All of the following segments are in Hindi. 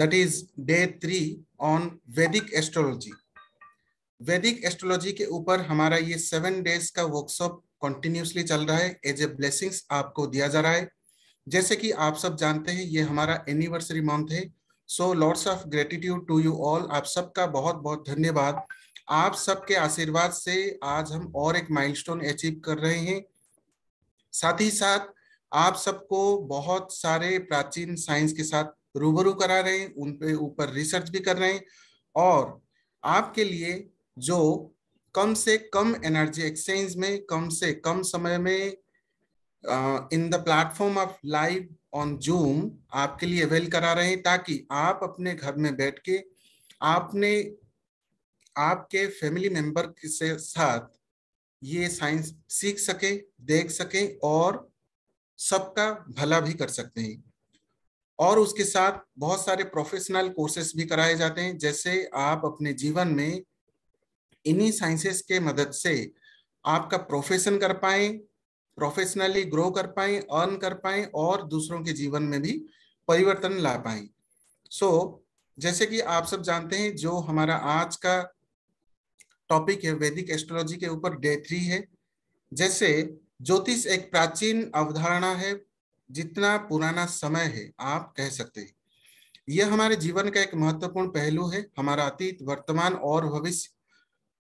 that is day three on Vedic astrology. वैदिक एस्ट्रोलॉजी के ऊपर हमारा ये सेवन डेज़ का वर्कशॉप कंटिन्यूसली चल रहा है। एज ए ब्लेसिंग्स आपको दिया जा रहा है। जैसे कि आप सब जानते हैं, ये हमारा एनिवर्सरी मंथ है। So loads of gratitude to you all आप सबका बहुत बहुत धन्यवाद। आप सबके आशीर्वाद से आज हम और एक माइलस्टोन अचीव कर रहे हैं। साथ ही साथ आप सबको बहुत सारे प्राचीन साइंस के साथ रूबरू करा रहे हैं, उन पे ऊपर रिसर्च भी कर रहे हैं और आपके लिए जो कम से कम एनर्जी एक्सचेंज में, कम से कम समय में in the platform of live on Zoom आपके लिए अवेल करा रहे हैं ताकि आप अपने घर में बैठ के आपने, आपके फैमिली मेंबर के साथ ये साइंस सीख सके, देख सके और सबका भला भी कर सकते हैं। और उसके साथ बहुत सारे प्रोफेशनल कोर्सेस भी कराए जाते हैं जैसे आप अपने जीवन में इन्हीं साइंसेस के मदद से आपका प्रोफेशन कर पाए प्रोफेशनली ग्रो कर पाए अर्न कर पाए और दूसरों के जीवन में भी परिवर्तन ला पाए। सो so, जैसे कि आप सब जानते हैं जो हमारा आज का टॉपिक है वैदिक एस्ट्रोलॉजी के ऊपर डे थ्री है। जैसे ज्योतिष एक प्राचीन अवधारणा है जितना पुराना समय है, आप कह सकते हैं। यह हमारे जीवन का एक महत्वपूर्ण पहलू है। हमारा अतीत, वर्तमान और भविष्य,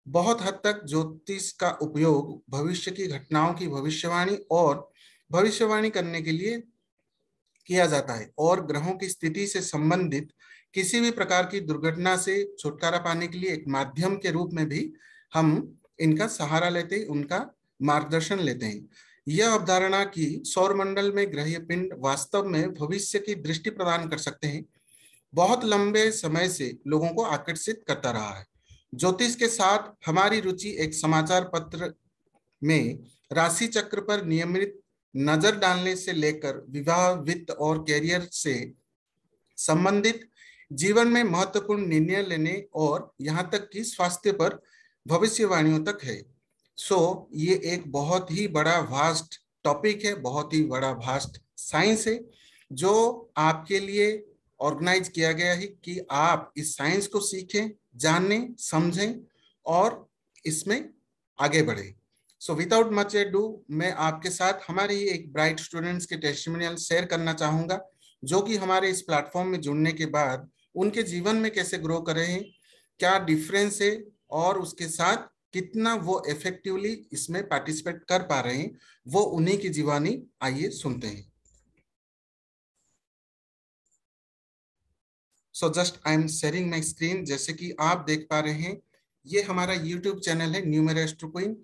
बहुत हद तक ज्योतिष का उपयोग भविष्य की घटनाओं की भविष्यवाणी और भविष्यवाणी करने के लिए किया जाता है और ग्रहों की स्थिति से संबंधित किसी भी प्रकार की दुर्घटना से छुटकारा पाने के लिए एक माध्यम के रूप में भी हम इनका सहारा लेते हैं, उनका मार्गदर्शन लेते हैं। यह अवधारणा की सौर मंडल में ग्रह पिंड वास्तव में भविष्य की दृष्टि प्रदान कर सकते हैं। बहुत लंबे समय से लोगों को आकर्षित करता रहा है। ज्योतिष के साथ हमारी रुचि एक समाचार पत्र में राशि चक्र पर नियमित नज़र डालने से लेकर विवाह, वित्त और कैरियर से संबंधित जीवन में महत्वपूर्ण निर्णय लेने और यहाँ तक कि स्वास्थ्य पर भविष्यवाणियों तक है। सो so, ये एक बहुत ही बड़ा वास्ट टॉपिक है बहुत ही बड़ा वास्ट साइंस है जो आपके लिए ऑर्गेनाइज किया गया है कि आप इस साइंस को सीखें जानें समझें और इसमें आगे बढ़े। So without much ado मैं आपके साथ हमारे ही एक ब्राइट स्टूडेंट्स के टेस्टिमोनियल शेयर करना चाहूँगा जो कि हमारे इस प्लेटफॉर्म में जुड़ने के बाद उनके जीवन में कैसे ग्रो कर हैं क्या डिफरेंस है और उसके साथ कितना वो इफेक्टिवली इसमें पार्टिसिपेट कर पा रहे हैं, वो उन्हीं की जीवानी आइए सुनते हैं। So just I am sharing my screen जैसे कि आप देख पा रहे हैं, ये हमारा यूट्यूब चैनल है न्यूमेरेस्ट्रो क्वीन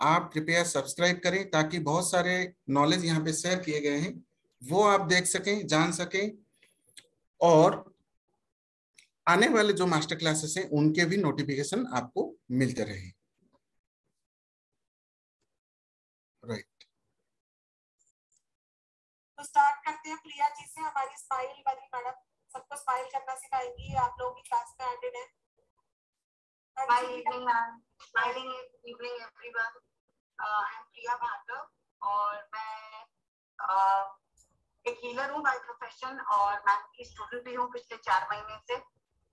आप कृपया सब्सक्राइब करें ताकि बहुत सारे नॉलेज यहाँ पे शेयर किए गए हैं। वो आप देख सकें, जान सकें। और आने वाले जो मास्टर क्लासेस हैं, उनके भी नोटिफिकेशन आपको मिलते रहे राइट तो स्टार्ट करते हैं। प्रिया जी से हमारी स्माइल वाली मैडम सबको स्माइल करना सिखाएँगी। आप लोगों की क्लास में एडेड है. Uh, और मैं uh, एक हीलर हूँ बाय प्रोफेशन और मैम की स्टूडेंट भी हूँ पिछले चार महीने से।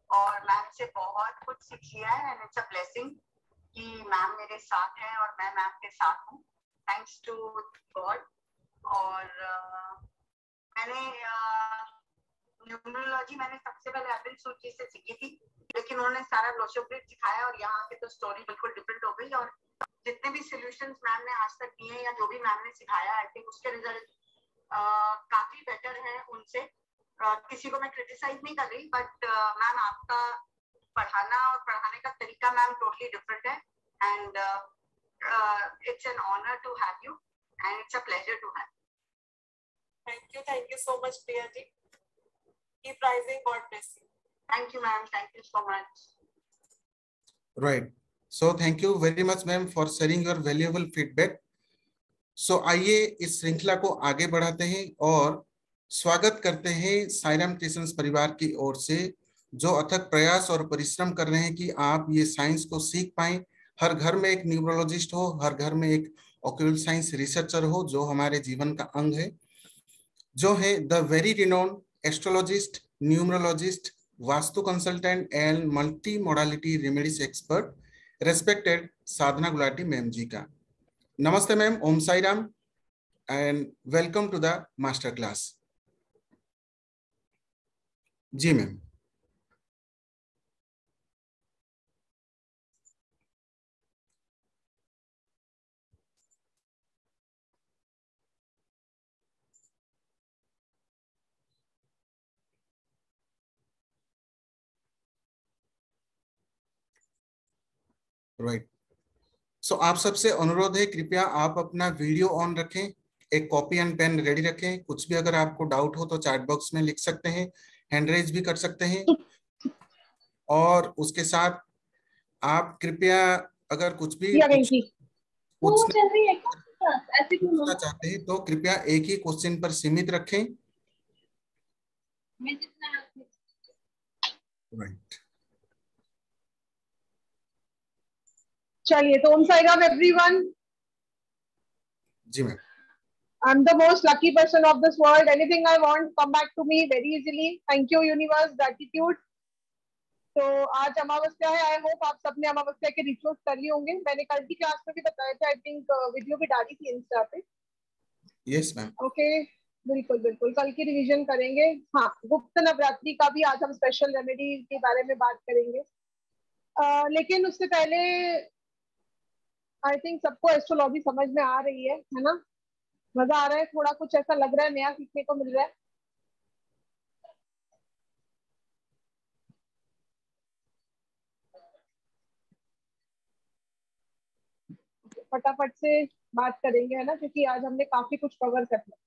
और मैम से बहुत कुछ सीख लिया है एंड इट्स अ ब्लेसिंग कि मैम मेरे साथ हैं और मैं मैम के साथ हूँ। थैंक्स टू गॉड और मैंने न्यूमरोलॉजी मैंने सबसे पहले अबिल सूची से सीखी थी लेकिन उन्होंने सारा लोशोग्रिड सिखाया और यहाँ के तो स्टोरी बिल्कुल डिफरेंट हो गई और जितने भी सोल्यूशन मैम ने आज तक दिए या जो भी मैम ने सिखाया आई थिंक उसके रिज़ल्ट काफ़ी बेटर है उनसे। uh, किसी को मैं क्रिटिसाइज नहीं कर रही बट मैम आपका पढ़ाना और पढ़ाने का तरीका मैम टोटली डिफरेंट है and it's an honour to have you and it's a pleasure to have Thank you. Thank you so much, Priya ji. Keep rising. God bless you. Thank you, ma'am. Thank you so much. Right. So thank you very much, ma'am, for sharing your valuable feedback. so, आइए इस श्रृंखला को आगे बढ़ाते हैं और स्वागत करते हैं साइराम क्रिएशंस परिवार की ओर से जो अथक प्रयास और परिश्रम कर रहे हैं कि आप ये साइंस को सीख पाएँ हर घर में एक न्यूरोलॉजिस्ट हो हर घर में एक ऑक्यूल साइंस रिसर्चर हो जो हमारे जीवन का अंग है जो है the very renowned astrologist numerologist vastu consultant and multi modality remedies expert respected Sadhna Gulati ma'am ji का नमस्ते ma'am Om Sai Ram and welcome to the master class ji ma'am right so आप सबसे अनुरोध है कृपया आप अपना वीडियो ऑन रखें एक कॉपी एंड पेन रेडी रखें। कुछ भी अगर आपको डाउट हो तो चैट बॉक्स में लिख सकते हैं हैंड रेज भी कर सकते हैं। और उसके साथ आप कृपया अगर कुछ भी पूछना चाहते हैं तो कृपया एक ही क्वेश्चन पर सीमित रखें। राइट चलिए तो Om Sai Ram everyone ji ma'am. I'm the most lucky person of this world. Anything I want come back to me very easily. Thank you universe, gratitude. तो आज अमावस्या है आई होप आप सबने अमावस्या के रिचुअल्स कर लिए होंगे। मैंने कल की क्लास में भी बताया था आई थिंक वीडियो भी डाली थी इंस्टा पे। यस मैम ओके बिल्कुल बिल्कुल। कल की रिवीजन करेंगे। हाँ गुप्त नवरात्रि का भी आज हम स्पेशल रेमेडी के बारे में बात करेंगे। uh, लेकिन उससे पहले आई थिंक सबको एस्ट्रोलॉजी समझ में आ रही है है ना? मज़ा आ रहा है थोड़ा कुछ ऐसा लग रहा है नया सीखने को मिल रहा है। फटाफट से बात करेंगे है ना? क्योंकि आज हमने काफ़ी कुछ कवर कर लिया।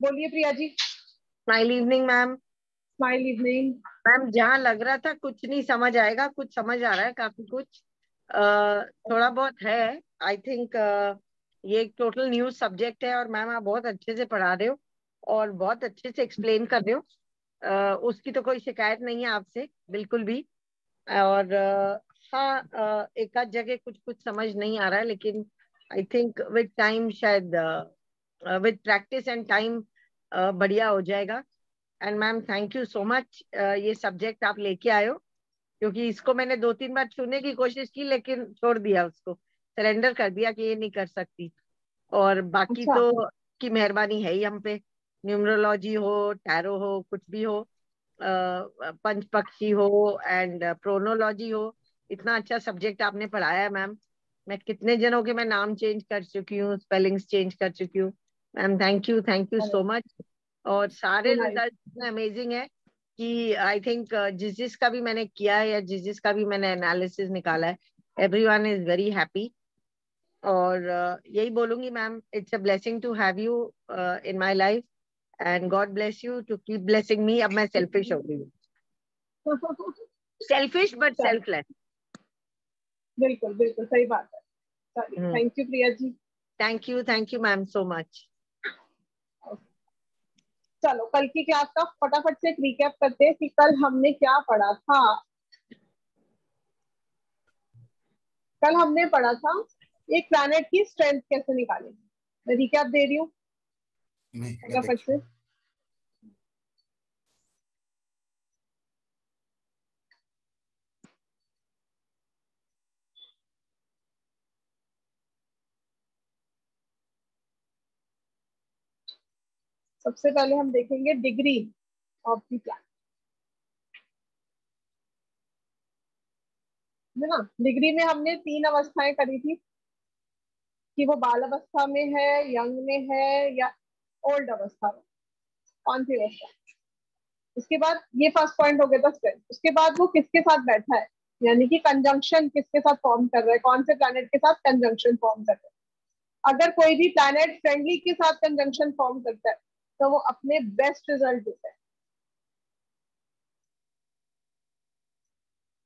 बोलिए Priya ji. Smile evening ma'am smile evening ma'am जहाँ लग रहा था कुछ नहीं समझ आएगा कुछ समझ आ रहा है काफ़ी कुछ। थोड़ा बहुत है। आई थिंक ये एक टोटल न्यू सब्जेक्ट है और मैम आप बहुत अच्छे से पढ़ा रहे हो और बहुत अच्छे से एक्सप्लेन कर रहे हो। उसकी तो कोई शिकायत नहीं है आपसे, बिल्कुल भी। और हाँ एक आध जगह कुछ कुछ समझ नहीं आ रहा है, लेकिन आई थिंक विद टाइम शायद विद प्रैक्टिस एंड टाइम बढ़िया हो जाएगा। And ma'am thank you so much ये सब्जेक्ट आप लेके हो। क्योंकि इसको मैंने दो तीन बार छूने की कोशिश की लेकिन छोड़ दिया उसको। सरेंडर कर दिया कि ये नहीं कर सकती। और बाकी अच्छा। तो की मेहरबानी है ही हम पे। न्यूमरोलॉजी हो टैरो हो कुछ भी हो पंच पक्षी हो एंड प्रोनोलॉजी हो इतना अच्छा सब्जेक्ट आपने पढ़ाया है मैम मैं कितने जनों के मैं नाम चेंज कर चुकी हूँ स्पेलिंग्स चेंज कर चुकी हूँ। Ma'am thank you thank you so much और सारे रिज़ल्ट अमेजिंग है। कि आई थिंक uh, जिस जिस का भी मैंने किया है या जिस जिस का भी मैंने एनालिसिस निकाला है everyone is very happy और uh, यही बोलूँगी ma'am it's a blessing to have you in my life and God bless you to keep blessing me अब मैं सेल्फिश हो गई हूँ। सेल्फिश बट सेल्फलेस बिल्कुल बिल्कुल सही बात है। Thank you Priya ji. Thank you thank you ma'am so much चलो कल की क्लास का फटाफट से रिकैप करते हैं कि कल हमने क्या पढ़ा था। कल हमने पढ़ा था एक प्लैनेट की स्ट्रेंथ कैसे निकालेगी मैं रिकैप दे रही हूँ। फटाफट से सबसे पहले हम देखेंगे डिग्री ऑफ़ दी प्लान है ना? डिग्री में हमने तीन अवस्थाएँ करी थी कि वो बाल अवस्था में है, यंग में है या ओल्ड अवस्था में। कौन सी अवस्था? उसके बाद ये फ़र्स्ट पॉइंट हो गया था स्ट्रेंथ उसके बाद वो किसके साथ बैठा है? यानी कि कंजंक्शन किसके साथ फॉर्म कर रहा है? कौन से प्लैनेट के साथ कंजंक्शन फॉर्म कर रहा है? अगर कोई भी प्लैनेट फ्रेंडली के साथ कंजंक्शन फॉर्म करता है तो वो अपने बेस्ट रिज़ल्ट देता है।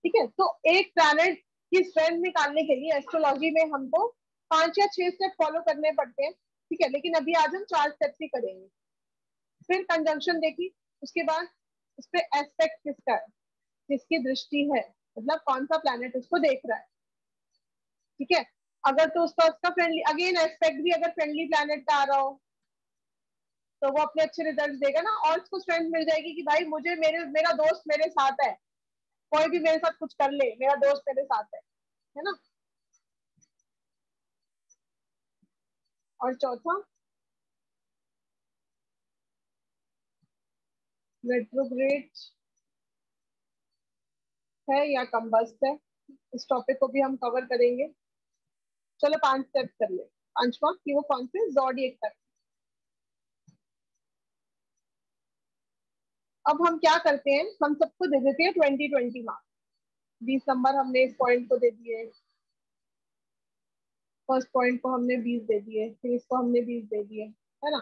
ठीक है? तो एक प्लैनेट की स्ट्रेंथ निकालने के लिए एस्ट्रोलॉजी में हमको पाँच या छह स्टेप फॉलो करने पड़ते हैं। ठीक है? लेकिन अभी आज हम चार स्टेप ही करेंगे। फिर कंजंक्शन देखी, उसके बाद उस पर एस्पेक्ट किसका है? किसकी दृष्टि है? मतलब कौन सा प्लैनेट उसको देख रहा है? ठीक है? अगर तो उसका उसका फ्रेंडली अगेन एस्पेक्ट भी अगर फ्रेंडली प्लैनेट का आ रहा हो तो वो अपने अच्छे रिज़ल्ट देगा ना, और उसको स्ट्रेंथ मिल जाएगी कि भाई मुझे, मेरे, मेरा दोस्त मेरे साथ है। कोई भी मेरे साथ कुछ कर ले, मेरा दोस्त मेरे साथ है है ना? और चौथा? रेट्रोग्रेड है या कम्बस्ट है? इस टॉपिक को भी हम कवर करेंगे। चलो पाँच स्टेप कर ले। पांचवा, कि वो कौन से? जोडिएक तक अब हम क्या करते हैं? हम सबको दे देते हैं ट्वेंटी ट्वेंटी मार्क्स बीस नंबर हमने इस पॉइंट को दे दिए। फ़र्स्ट पॉइंट को हमने बीस दे दिए। फिर इसको हमने बीस दे दिए। है ना?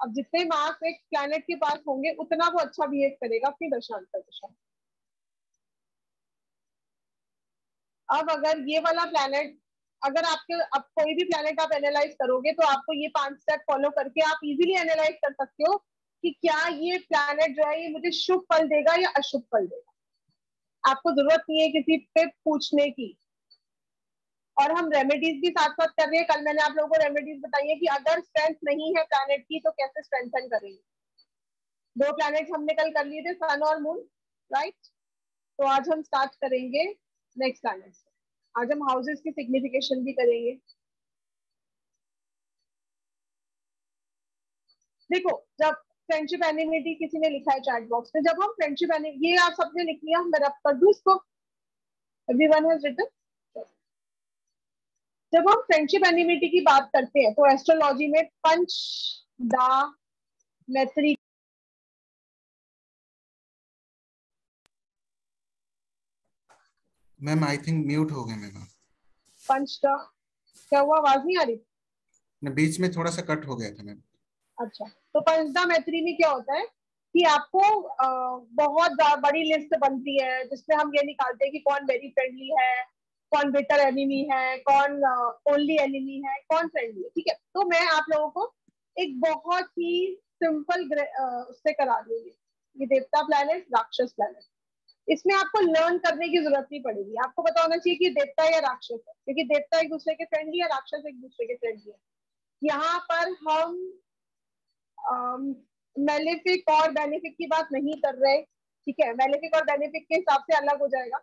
अब जितने मार्क्स एक प्लैनेट के पास होंगे, उतना वो अच्छा बिहेव करेगा अपनी दशांतर दिशा। अब अगर ये वाला प्लैनेट अगर आपके अब कोई भी प्लैनेट आप एनालाइज करोगे तो आपको ये पाँच स्टेप फॉलो करके आप इजीली एनालाइज कर सकते हो। कि क्या ये प्लैनेट जो है, ये मुझे शुभ फल देगा या अशुभ फल देगा? आपको ज़रूरत नहीं है किसी पे पूछने की। और हम रेमेडीज भी साथ साथ कर रहे हैं। कल मैंने आप लोगों को रेमेडीज बताई है कि अगर स्ट्रेंथ नहीं है प्लैनेट की तो कैसे स्ट्रेंथन करेंगे? दो प्लैनेट हमने कल कर लिए थे सन और मून राइट तो आज हम स्टार्ट करेंगे नेक्स्ट प्लैनेट आज हम हाउसेस की सिग्निफिकेशन भी करेंगे। देखो, जब फ्रेंडशिप एनिमिटी किसी ने लिखा है चैट बॉक्स में। जब हम फ्रेंडशिप ये आप सबने लिख लिया मैं रब कर दू इसको। एवरीवन हैज़ रिटन जब हम फ्रेंडशिप एनिमिटी की बात करते हैं तो एस्ट्रोलॉजी में पंच दा मैत्री मैम आई थिंक म्यूट हो गए मैम पंच दा। क्या हुआ? आवाज़ नहीं आ रही? बीच में थोड़ा सा कट हो गया था मैम अच्छा तो पंचदा मैत्री में क्या होता है कि आपको बहुत बड़ी लिस्ट बनती है जिसमें हम ये निकालते हैं कि कौन वेरी फ्रेंडली है, कौन बेटर एनिमी है, कौन ओनली एनिमी है, कौन फ्रेंडली है, ठीक है? तो मैं आप लोगों को एक बहुत ही सिंपल उससे करा दूँगी। ये देवता प्लैनेट राक्षस प्लैनेट इसमें आपको लर्न करने की ज़रूरत नहीं पड़ेगी। आपको पता होना चाहिए कि देवता या राक्षस है, क्योंकि देवता एक दूसरे के फ्रेंडली है, राक्षस एक दूसरे के फ्रेंडली है। यहाँ पर हम मेलिफिक और बेनिफिक की बात नहीं कर रहे, ठीक है? मेलिफिक और बेनिफिक के हिसाब से अलग हो जाएगा,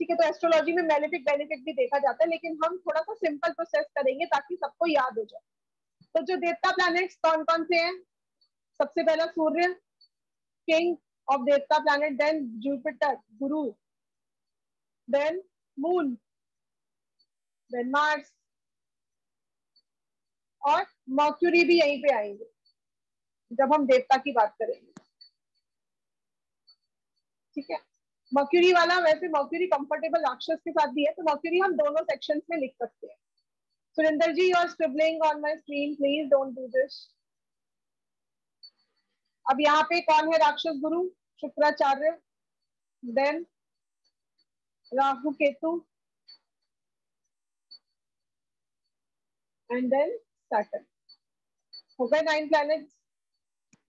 ठीक है? तो एस्ट्रोलॉजी में बेनिफिक बेनिफिक भी देखा जाता है, लेकिन हम थोड़ा सा सिंपल प्रोसेस करेंगे ताकि सबको याद हो जाए। तो जो देवता प्लैनेट्स कौन कौन से हैं? सबसे पहला सूर्य किंग ऑफ़ देवता प्लैनेट देन जुपिटर गुरु देन मून देन मार्स और मर्क्यूरी भी यहीं पे आएँगे। जब हम देवता की बात करेंगे। ठीक है? मर्क्यूरी वाला वैसे मर्क्यूरी कंफर्टेबल राक्षस के साथ भी है तो मर्क्यूरी हम दोनों सेक्शंस में लिख सकते हैं। Surendra ji you are scribbling on my screen please don't do this अब यहाँ पे कौन है राक्षस गुरु? Shukracharya. Then Rahu Ketu. And then Saturn हो गए नाइन प्लैनेट्स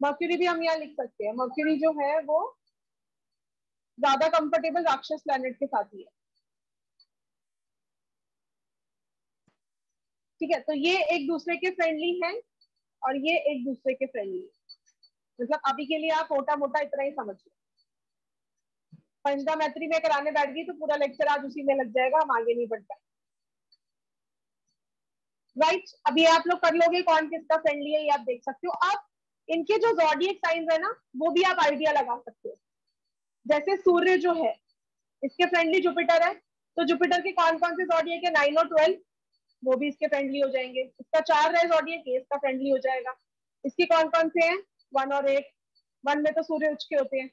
मर्क्यूरी भी हम यहाँ लिख सकते हैं। मर्क्यूरी जो है वो ज़्यादा कंफर्टेबल राक्षस प्लैनेट के साथ ही है। ठीक है तो ये एक दूसरे के फ्रेंडली हैं और ये एक दूसरे के फ्रेंडली है। मतलब अभी के लिए आप मोटा मोटा इतना ही समझ लो। पंचदा मैत्री में कराने बैठ गई तो पूरा लेक्चर आज उसी में लग जाएगा, हम आगे नहीं बढ़ पाए राइट right? अभी आप लोग कर लोगे, कौन किसका फ्रेंडली है ये आप देख सकते हो। आप इनके जो जॉडियक साइंस है ना, वो भी आप आइडिया लगा सकते हो। जैसे सूर्य जो है, इसके फ्रेंडली जुपिटर है तो जुपिटर के कौन कौन से जोडियक है? नाइन और ट्वेल्व वो भी इसके फ्रेंडली हो जाएँगे। इसका चार रहे जोडियक है इसका फ्रेंडली हो जाएगा। इसके कौन कौन से हैं? वन और एट वन में तो सूर्य उच्च के होते हैं।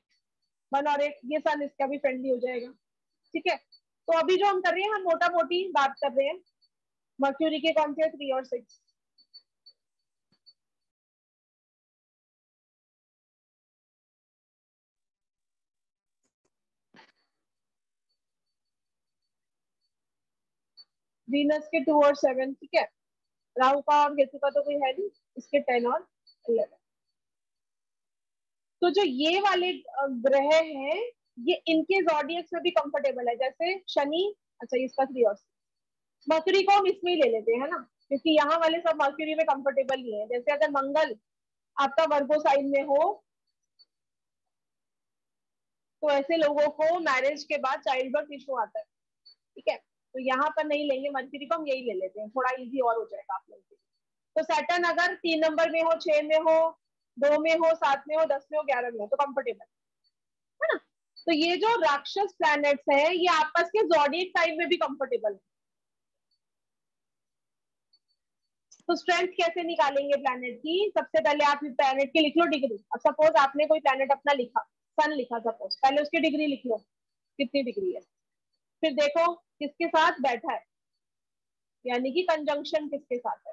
वन और एट ये सन इसका भी फ्रेंडली हो जाएगा। ठीक है? तो अभी जो हम कर रहे हैं, हम मोटा मोटी बात कर रहे हैं। मर्क्यूरी के कौन से थ्री और सिक्स वीनस के टू और सेवन ठीक है? राहु का और केतु का तो कोई है नहीं, इसके टेन और इलेवन तो जो ये वाले ग्रह हैं, ये इनके जॉडियक्स में भी कंफर्टेबल है, जैसे शनि अच्छा इसका थ्री और मर्क्यूरी को हम इसमें ही ले लेते हैं ना? क्योंकि यहाँ वाले सब मर्क्यूरी में कंफर्टेबल ही है। जैसे अगर मंगल आपका वर्गो साइन में हो तो ऐसे लोगों को मैरिज के बाद चाइल्ड बर्थ इशू आता है, ठीक है? तो यहाँ पर नहीं लेंगे मर्क्यूरी को हम यही ले लेते हैं। थोड़ा इजी और हो जाएगा आप लोगों के तो सैटर्न अगर तीन नंबर में हो, छह में हो, दो में हो, सात में हो, दस में हो, ग्यारह में हो तो कंफर्टेबल है ना? तो ये जो राक्षस प्लैनेट्स हैं, ये आपस के जोडियक साइड में भी कंफर्टेबल है। तो स्ट्रेंथ कैसे निकालेंगे प्लैनेट की? सबसे पहले आप प्लैनेट की लिख लो डिग्री अब सपोज़ आपने कोई प्लैनेट अपना लिखा सन लिखा सपोज़ पहले उसकी डिग्री लिख लो, कितनी डिग्री है? फिर देखो किसके साथ बैठा है? यानी कि कंजंक्शन किसके साथ है?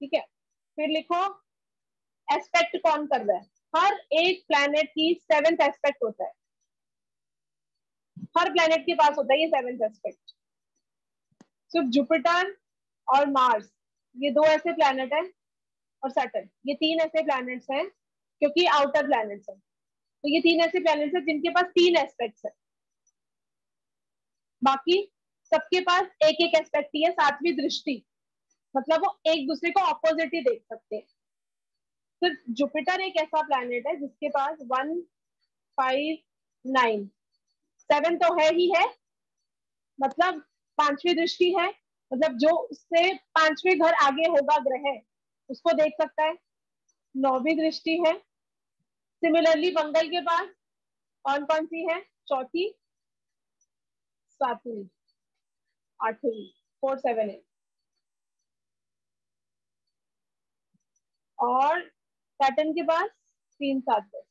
ठीक है? फिर लिखो एस्पेक्ट कौन कर रहा है? हर एक प्लैनेट की सेवेंथ एस्पेक्ट होता है। हर प्लैनेट के पास होता है ये सेवेंथ एस्पेक्ट सिर्फ़ जुपिटर और मार्स ये दो ऐसे प्लैनेट हैं और सैटर्न ये तीन ऐसे प्लैनेट्स हैं, क्योंकि आउटर प्लैनेट्स हैं। तो ये तीन ऐसे प्लैनेट्स हैं जिनके पास तीन एस्पेक्ट्स हैं। बाकी सबके पास एक एक एस्पेक्ट ही है, सातवीं दृष्टि। मतलब वो एक दूसरे को ऑपोजिट ही देख सकते हैं। सिर्फ़ जुपिटर एक ऐसा प्लैनेट है जिसके पास वन फाइव नाइन सेवन तो है ही है। मतलब पांचवी दृष्टि है। मतलब जो उससे पाँचवें घर आगे होगा ग्रह, उसको देख सकता है। नौवीं दृष्टि है। सिमिलरली मंगल के पास कौन कौन सी है? चौथी फोर सेवन एट और पैटर्न के पास तीन सात दस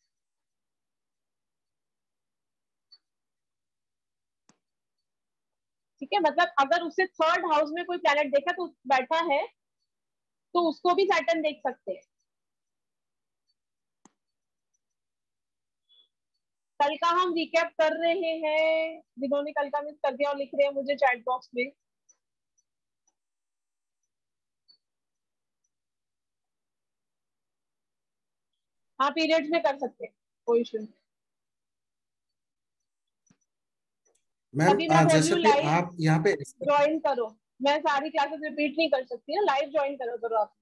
ठीक है? मतलब अगर उसे थर्ड हाउस में कोई प्लैनेट देखा तो बैठा है तो उसको भी सैटन देख सकते हैं। कल का हम रिकैप कर रहे हैं। जिन्होंने कल का मिस कर दिया और लिख रहे हैं मुझे चैट बॉक्स में। हाँ पीरियड्स में कर सकते हैं कोई इशू मैम जैसे कि आप यहाँ पे ज्वाइन करो। मैं सारी क्लासेस रिपीट नहीं कर सकती ना लाइव ज्वाइन करो करो आप।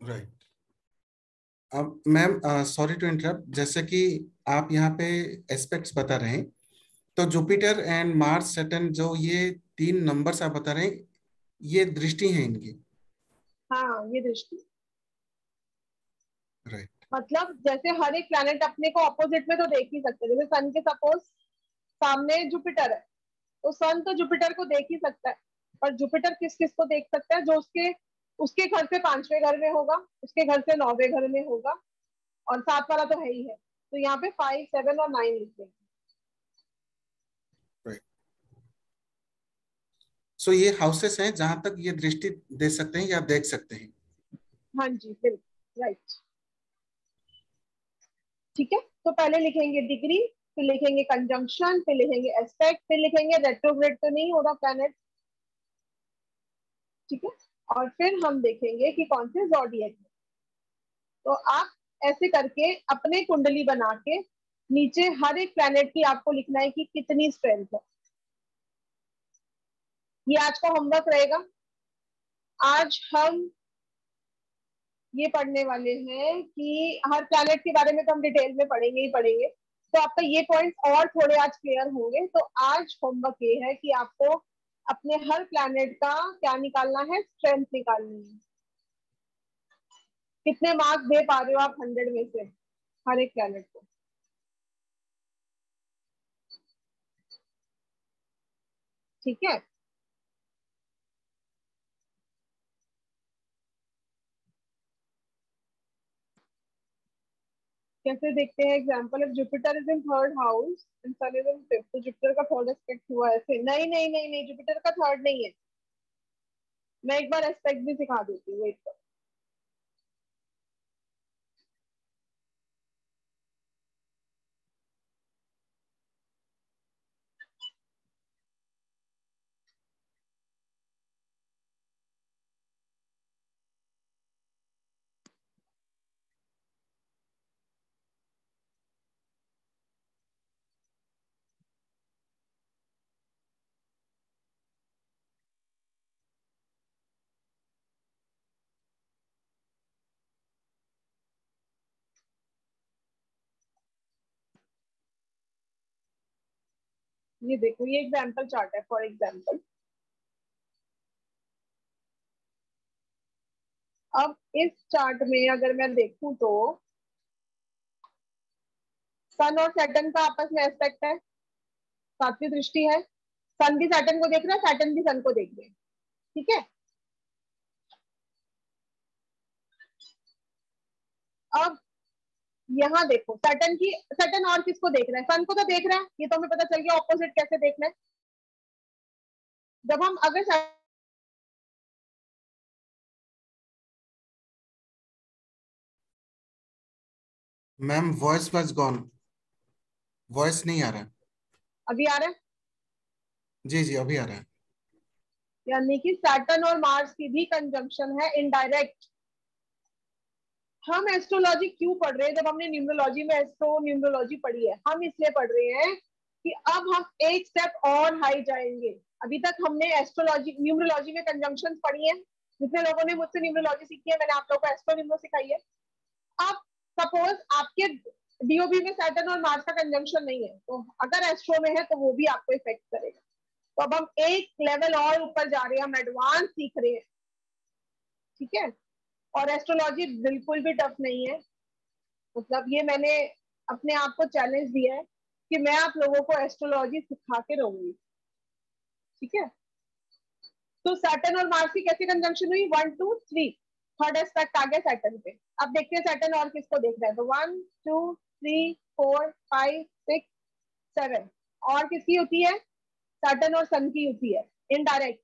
राइट अब मैम सॉरी टू इंटरप्ट जैसे कि आप यहाँ पे एस्पेक्ट्स बता रहे हैं तो जुपिटर एंड मार्स सैटर्न जो ये तीन नंबर्स आप बता रहे हैं ये दृष्टि है इनकी? हाँ ये दृष्टि। Right right. मतलब जैसे हर एक प्लैनेट अपने को अपोजिट में तो देख ही सकते जैसे सन के सपोज़ सामने जुपिटर है तो सन तो जुपिटर को देख ही सकता है पर जुपिटर किस किस को देख सकता है जो उसके उसके घर से पाँचवें घर में होगा उसके घर से नौवे घर में होगा और सात वाला तो है ही है। तो यहाँ पे फाइव सेवन और नाइन लिख देंगे। सो ये हाउसेस हैं जहाँ तक ये दृष्टि दे सकते हैं या देख सकते हैं? हाँ जी बिल्कुल राइट ठीक है? तो पहले लिखेंगे डिग्री फिर लिखेंगे कंजंक्शन फिर लिखेंगे एस्पेक्ट फिर लिखेंगे रेट्रोग्रेड तो नहीं होगा प्लैनेट ठीक है? और फिर हम देखेंगे कि कौन से जॉडियक है। तो आप ऐसे करके अपने कुंडली बना के नीचे हर एक प्लैनेट की आपको लिखना है कि कितनी स्ट्रेंथ है। ये आज का होमवर्क रहेगा। आज हम ये पढ़ने वाले हैं कि हर प्लैनेट के बारे में तो हम डिटेल में पढ़ेंगे ही पढ़ेंगे। तो आपका ये पॉइंट और थोड़े आज क्लियर होंगे। तो आज होमवर्क ये है कि आपको अपने हर प्लैनेट का क्या निकालना है? स्ट्रेंथ निकालनी है। कितने मार्क्स दे पा रहे हो आप हंड्रेड में से? हर एक प्लैनेट को। ठीक है? कैसे देखते हैं example if Jupiter is in third house and sun is in fifth तो जुपिटर का थर्ड एस्पेक्ट हुआ ऐसे। नहीं नहीं नहीं नहीं जुपिटर का थर्ड नहीं है। मैं एक बार एस्पेक्ट भी सिखा देती हूँ वेट करो ये देखो, ये एग्ज़ाम्पल चार्ट है फॉर एग्ज़ाम्पल अब इस चार्ट में अगर मैं देखूँ तो सन और सैटन का आपस में एस्पेक्ट है, सातवीं दृष्टि है। सन भी सैटन को देख रहा है सैटन भी सन को देख रहे हैं, ठीक है? अब यहाँ देखो सटन की सटन और किसको देख रहे हैं? सन को तो देख रहे हैं। ये तो हमें पता चल गया ऑपोजिट कैसे देखना है। जब हम अगर ma'am voice was gone voice नहीं आ रहा है। अभी आ रहा है? जी जी अभी आ रहा है। यानी कि सैटर्न और मार्स की भी कंजंक्शन है इनडायरेक्ट हम एस्ट्रोलॉजी क्यों पढ़ रहे हैं? जब हमने न्यूमरोलॉजी में एस्ट्रो न्यूमरोलॉजी पढ़ी है, हम इसलिए पढ़ रहे हैं कि अब हम एक स्टेप और हाई जाएँगे। अभी तक हमने एस्ट्रोलॉजी न्यूमरोलॉजी में कंजंक्शन पढ़ी है। जितने लोगों ने मुझसे न्यूमरोलॉजी सीखी है, मैंने आप लोगों को एस्ट्रो न्यूमरो सिखाई है। अब सपोज़ आपके डीओबी में सैटर्न और मार्स का कंजंक्शन नहीं है तो अगर एस्ट्रो में है तो वो भी आपको इफ़ेक्ट करेगा। तो अब हम एक लेवल और ऊपर जा रहे हैं, हम एडवांस सीख रहे हैं। ठीक है? और एस्ट्रोलॉजी बिल्कुल भी टफ नहीं है। मतलब ये मैंने अपने आप को चैलेंज दिया है कि मैं आप लोगों को एस्ट्रोलॉजी सिखा के रहूँगी। ठीक है? तो सैटर्न और मार्स की कैसी कंजंक्शन हुई? One two three third aspect आ गया सैटन पे। अब देखते हैं सैटन और किसको देख रहा है। तो one two three four five six seven और किसकी होती है? सैटर्न और सन की होती है। इनडायरेक्ट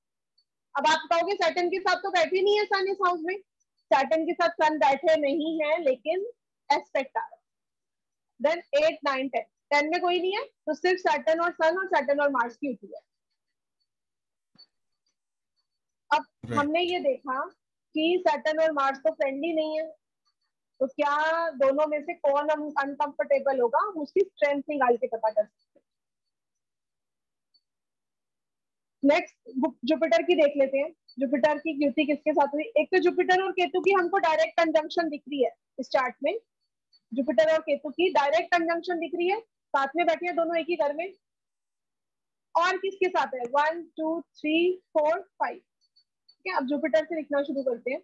अब आप कहोगे सैटर्न के साथ तो बैठे नहीं है सन इस हाउस में। सैटर्न के साथ सन बैठे नहीं है लेकिन एस्पेक्ट आ रहा है। Then eight nine ten ten में कोई नहीं है तो सिर्फ़ सैटर्न और सन और सैटन और मार्स की होती है। अब Right. हमने ये देखा कि सैटन और मार्स तो फ्रेंडली नहीं है। तो क्या दोनों में से कौन अनकंफर्टेबल होगा? हम उसकी स्ट्रेंथ निकाल के पता कर सकते हैं नेक्स्ट जुपिटर की देख लेते हैं। जुपिटर की युति किसके साथ हुई? एक तो जुपिटर और केतु की हमको डायरेक्ट कंजंक्शन दिख रही है इस चार्ट में। जुपिटर और केतु की डायरेक्ट कंजंक्शन दिख रही है। साथ में बैठी है दोनों एक ही घर में। और किसके साथ है? One two three four five ठीक है, अब जुपिटर से लिखना शुरू करते हैं।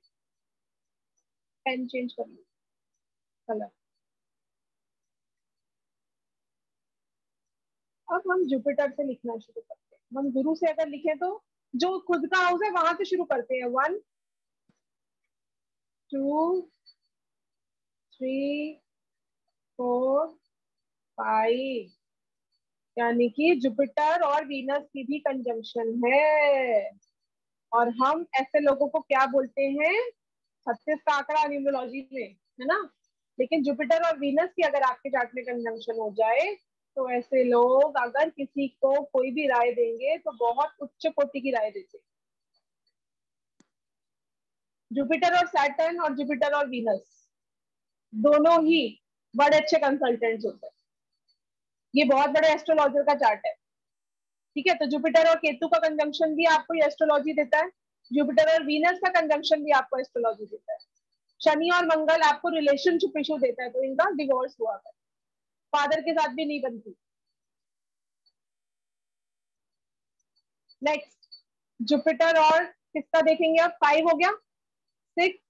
पेन चेंज कर लो। कलर अब हम जुपिटर से लिखना शुरू करते हैं। हम गुरु से अगर लिखे तो जो खुद का हाउस है, वहाँ से शुरू करते हैं। One two three four five यानी कि जुपिटर और वीनस की भी कंजंक्शन है। और हम ऐसे लोगों को क्या बोलते हैं? छत्तीस का आंकड़ा न्यूमोलॉजी में, है ना? लेकिन जुपिटर और वीनस की अगर आपके चार्ट में कंजंक्शन हो जाए तो ऐसे लोग अगर किसी को कोई भी राय देंगे तो बहुत उच्च कोटि की राय देते जुपिटर और सैटर्न और जुपिटर और वीनस दोनों ही बड़े अच्छे कंसल्टेंट्स होते हैं। ये बहुत बड़े एस्ट्रोलॉजर का चार्ट है। ठीक है तो जुपिटर और केतु का कंजंक्शन भी आपको एस्ट्रोलॉजी देता है। जुपिटर और वीनस का कंजंक्शन भी आपको एस्ट्रोलॉजी देता है। शनि और मंगल आपको रिलेशनशिप इशू देता है तो इनका डिवोर्स हुआ है। फादर के साथ भी नहीं बनती नेक्स्ट जुपिटर और किसका देखेंगे अब फाइव हो गया। सिक्स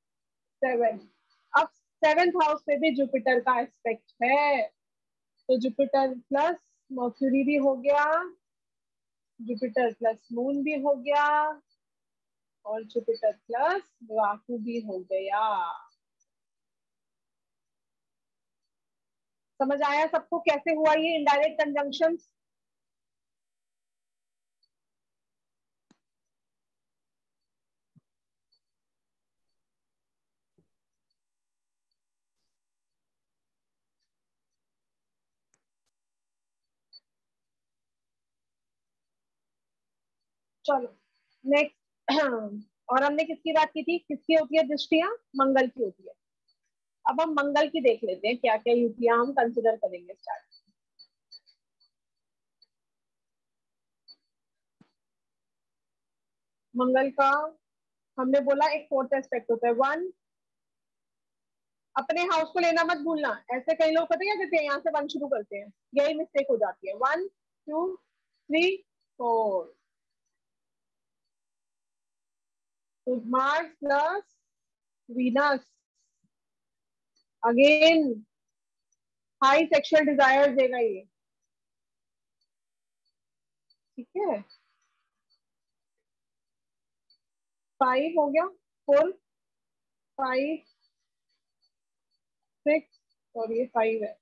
सेवन अब सेवेंथ हाउस पे भी जुपिटर का एस्पेक्ट है। तो जुपिटर प्लस मर्क्यूरी भी हो गया। जुपिटर प्लस मून भी हो गया। और जुपिटर प्लस राहु भी हो गया। समझ आया सबको कैसे हुआ ये इनडायरेक्ट कंजंक्शन चलो नेक्स्ट और हमने किसकी बात की थी? किसकी होती है दृष्टिया? मंगल की होती है। अब हम मंगल की देख लेते हैं क्या क्या युतियाँ हम कंसिडर करेंगे स्टार्ट मंगल का, हमने बोला एक फोर्थ एस्पेक्ट होता है. वन अपने हाउस को लेना मत भूलना. ऐसे कई लोग पता क्या करते हैं? यहाँ से वन शुरू करते हैं. यही मिस्टेक हो जाती है. One two three four Mars plus Venus again high sexual desire देगा ये। ठीक है? फाइव हो गया फोर फाइव सिक्स और ये फाइव है।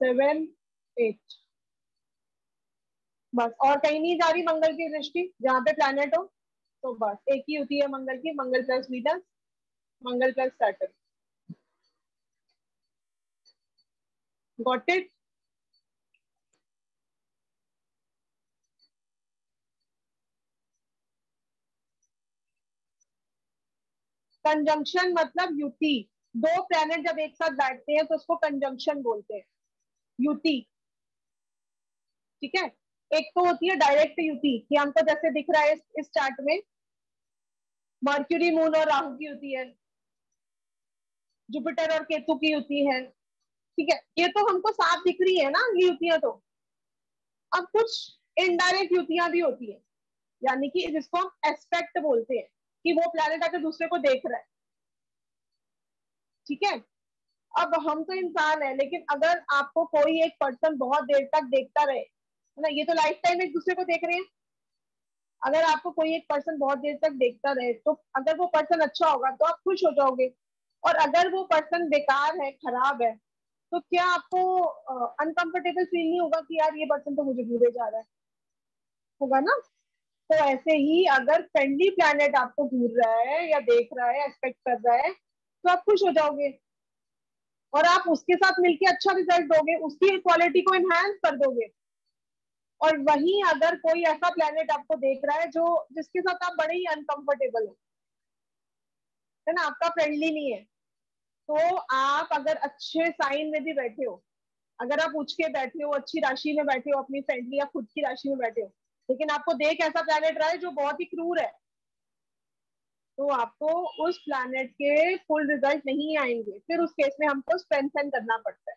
सेवन एट बस, और कहीं नहीं जा रही मंगल की दृष्टि? जहाँ पे प्लैनेट हो तो बस, एक ही होती है मंगल की, Mangal plus Venus Mangal plus Saturn got it conjunction मतलब युति दो प्लैनेट जब एक साथ बैठते हैं तो उसको कंजंक्शन बोलते हैं। युति ठीक है? एक तो होती है डायरेक्ट युति कि हमको जैसे दिख रहा है इस, इस चार्ट में मर्क्यूरी मून और राहु की युति है। जुपिटर और केतु की युति है। ठीक है, ये तो हमको साफ़ दिख रही है ना युतियाँ तो। अब कुछ इनडायरेक्ट युतियाँ भी होती है, यानी कि जिसको हम एस्पेक्ट बोलते हैं, कि वो प्लैनेट आकर दूसरे को देख रहा है। ठीक है? अब हम तो इंसान है, लेकिन अगर आपको कोई एक पर्सन बहुत देर तक देखता रहे, है ना, ये तो लाइफ टाइम एक दूसरे को देख रहे हैं। अगर आपको कोई एक पर्सन बहुत देर तक देखता रहे तो अगर वो पर्सन अच्छा होगा तो आप खुश हो जाओगे। और अगर वो पर्सन बेकार है, खराब है तो क्या आपको अनकंफर्टेबल फील नहीं होगा कि यार ये पर्सन तो मुझे भूले जा रहा है? होगा ना? तो ऐसे ही अगर फ्रेंडली प्लैनेट आपको घूर रहा है या देख रहा है एक्सपेक्ट कर रहा है तो आप खुश हो जाओगे। और आप उसके साथ मिलके अच्छा रिज़ल्ट दोगे, उसकी क्वालिटी को एनहांस कर दोगे। और वहीं अगर कोई ऐसा प्लेनेट आपको देख रहा है जो, जिसके साथ आप बड़े ही अनकंफर्टेबल हो। है ना? आपका फ्रेंडली नहीं है। तो आप अगर अच्छे साइन में भी बैठे हो, अगर आप उठ के बैठे हो, अच्छी राशि में बैठे हो, अपनी फ्रेंडली या खुद की राशि में बैठे हो, लेकिन आपको देख ऐसा प्लेनेट रहा है जो बहुत ही क्रूर है तो आपको उस प्लैनेट के फुल रिज़ल्ट नहीं आएँगे। फिर उस केस में हमको स्ट्रेंथन करना पड़ता है।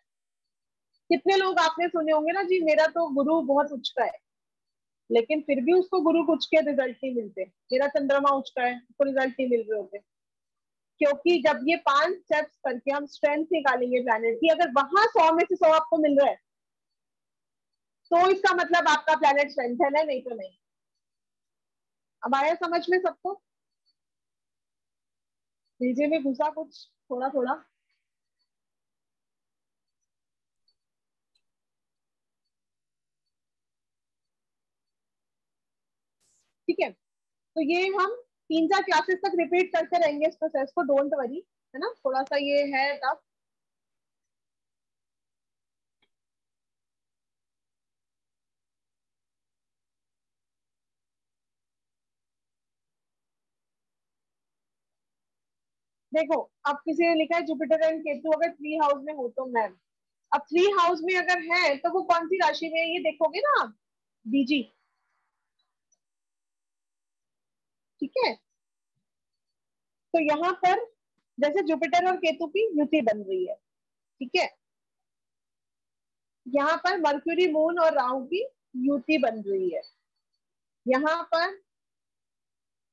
कितने लोग आपने सुने होंगे ना, जी, मेरा तो गुरु बहुत उच्च का है, लेकिन फिर भी उसको गुरु कुछ के रिज़ल्ट नहीं मिलते। मेरा चंद्रमा उच्च का है, उसको रिज़ल्ट नहीं मिल रहे होते। क्योंकि जब ये पाँच स्टेप्स करके हम स्ट्रेंथ निकालेंगे प्लैनेट की, अगर वहाँ सौ में से सौ आपको मिल रहा है तो इसका मतलब आपका प्लैनेट स्ट्रेंथ है नहीं तो नहीं? अब आया समझ में सबको? डीजे में घुसा कुछ थोड़ा थोड़ा ठीक है? तो ये हम तीन चार क्लासेस तक रिपीट करते रहेंगे इस प्रोसेस को डोंट वरी है ना? थोड़ा सा ये है टफ देखो, अब किसी ने लिखा है जुपिटर एंड केतु अगर थ्री हाउस में हो तो मैम अब थ्री हाउस में अगर है तो वो कौन सी राशि में है? ये देखोगे ना आप? बीजी ठीक है? तो यहाँ पर जैसे जुपिटर और केतु की युति बन रही है, ठीक है? यहाँ पर मर्क्यूरी मून और राहु की युति बन रही है। यहाँ पर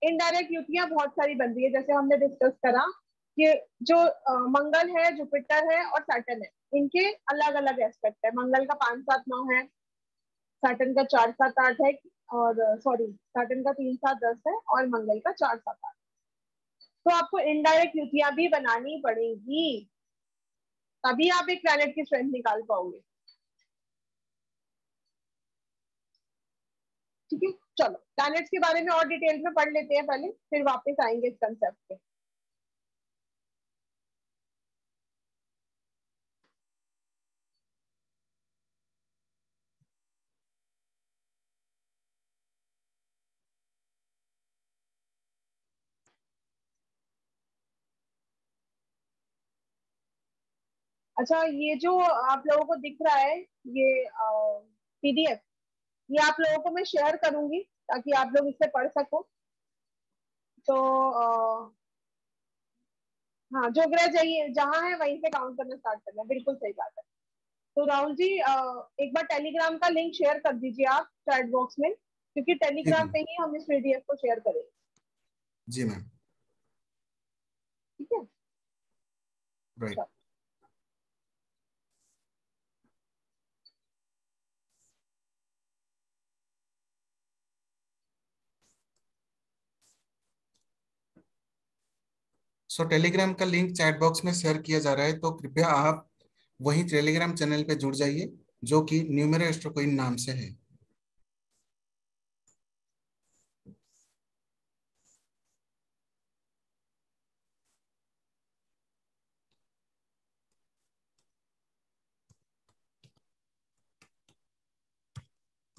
इनडायरेक्ट युतियाँ बहुत सारी बन रही है, जैसे हमने डिस्कस करा कि जो मंगल है जुपिटर है और सैटर्न है, इनके अलग अलग एस्पेक्ट है। मंगल का पाँच सात नौ है सैटर्न का चार सात आठ है और सॉरी सैटर्न का तीन सात दस है और मंगल का चार सात आठ। तो आपको इनडायरेक्ट युतियाँ भी बनानी पड़ेगी। तभी आप एक प्लैनेट की स्ट्रेंथ निकाल पाओगे। ठीक है? चलो प्लैनेट्स के बारे में और डिटेल में पढ़ लेते हैं पहले, फिर वापस आएँगे इस कंसेप्ट पे। अच्छा ये जो आप लोगों को दिख रहा है ये पीडीएफ ये आप लोगों को मैं शेयर करूँगी ताकि आप लोग इससे पढ़ सको। तो आ, हाँ जो ग्रह चाहिए जहाँ है वहीं से काउंट करना स्टार्ट करना बिल्कुल सही बात है। तो राहुल जी आ, एक बार टेलीग्राम का लिंक शेयर कर दीजिए आप चैट बॉक्स में क्योंकि टेलीग्राम पे ही हम इस पीडीएफ को शेयर करेंगे। जी मैम ठीक है? राइट सो टेलीग्राम का लिंक चैट बॉक्स में शेयर किया जा रहा है तो कृपया आप वही टेलीग्राम चैनल पे जुड़ जाइए, जो कि न्यूमेरो एस्ट्रोकोइन नाम से है।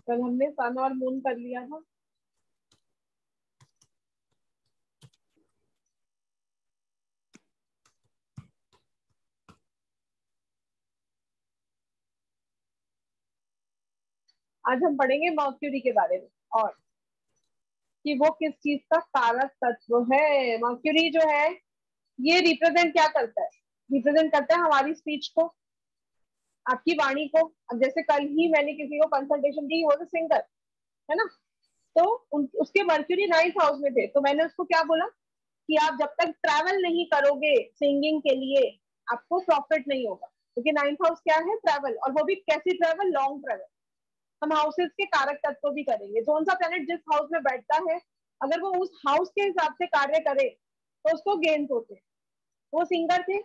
कल हमने सन और मून कर लिया था। आज हम पढ़ेंगे मर्क्यूरी के बारे में और कि वो किस चीज़ का कारक तत्व है। मर्क्यूरी जो है ये रिप्रेजेंट क्या करता है? रिप्रेजेंट करता है हमारी स्पीच को आपकी वाणी को। अब जैसे कल ही मैंने किसी को कंसल्टेशन दी वो सिंगर है ना? तो उन, उसके मर्क्यूरी नाइन्थ हाउस में थे। तो मैंने उसको क्या बोला? कि आप जब तक ट्रैवल नहीं करोगे सिंगिंग के लिए आपको प्रॉफिट नहीं होगा। क्योंकि नाइन्थ हाउस क्या है? ट्रैवल और वो भी कैसी ट्रैवल लॉन्ग ट्रैवल हम हाउसेस के कारक तत्व भी करेंगे। कौन सा प्लेनेट जिस हाउस में बैठता है, अगर वो उस हाउस के हिसाब से कार्य करे तो उसको गेन्स होते वो सिंगर थे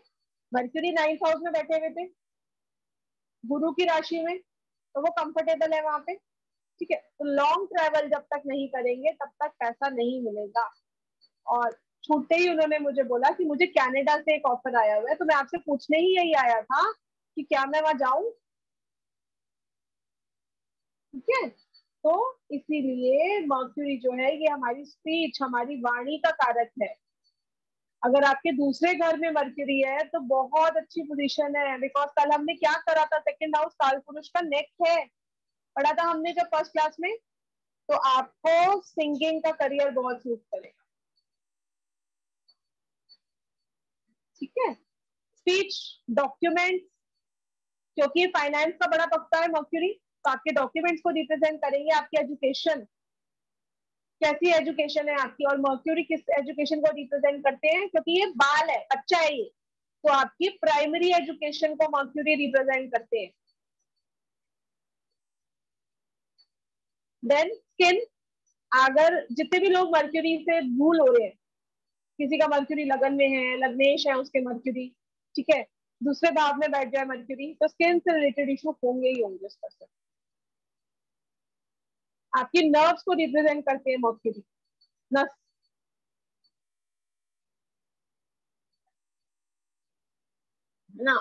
मर्क्यूरी नाइन्थ हाउस में बैठे हुए थे, गुरु की राशि में तो वो कंफर्टेबल है वहाँ पे। ठीक है तो लॉन्ग ट्रेवल जब तक नहीं करेंगे, तब तक पैसा नहीं मिलेगा। और छूटते ही उन्होंने मुझे बोला कि मुझे कनाडा से एक ऑफ़र आया हुआ है तो मैं आपसे पूछने ही यही आया था कि क्या मैं वहाँ जाऊँ? ठीक है? तो इसीलिए मर्क्यूरी जो है, ये हमारी स्पीच, हमारी वाणी का कारक है। अगर आपके दूसरे घर में मर्क्यूरी है तो बहुत अच्छी पोजीशन है बिकॉज़ कल हमने क्या करा था? सेकंड हाउस काल पुरुष का नेक है। पढ़ा था हमने जब फ़र्स्ट क्लास में? तो आपको सिंगिंग का करियर बहुत सूट करेगा। ठीक है? स्पीच डॉक्यूमेंट क्योंकि फाइनेंस का बड़ा पक्का है मर्क्यूरी तो आपके डॉक्यूमेंट्स को रिप्रेजेंट करेंगे आपकी एजुकेशन कैसी एजुकेशन है आपकी और मर्क्यूरी किस एजुकेशन को रिप्रेजेंट करते हैं? क्योंकि ये बाल है, बच्चा है ये। तो आपकी प्राइमरी एजुकेशन को मर्क्यूरी रिप्रेजेंट करते हैं। देन स्किन अगर जितने भी लोग मर्क्यूरी से भूल हो रहे हैं, किसी का मर्क्यूरी लगन में है, लग्नेश है उसके मर्क्यूरी ठीक है? दूसरे भाव में बैठ जाए मर्क्यूरी तो स्किन से रिलेटेड इशू होंगे ही होंगे उस पर्सन आपकी नर्व्स को रिप्रेजेंट करते हैं मर्क्यूरी नस ना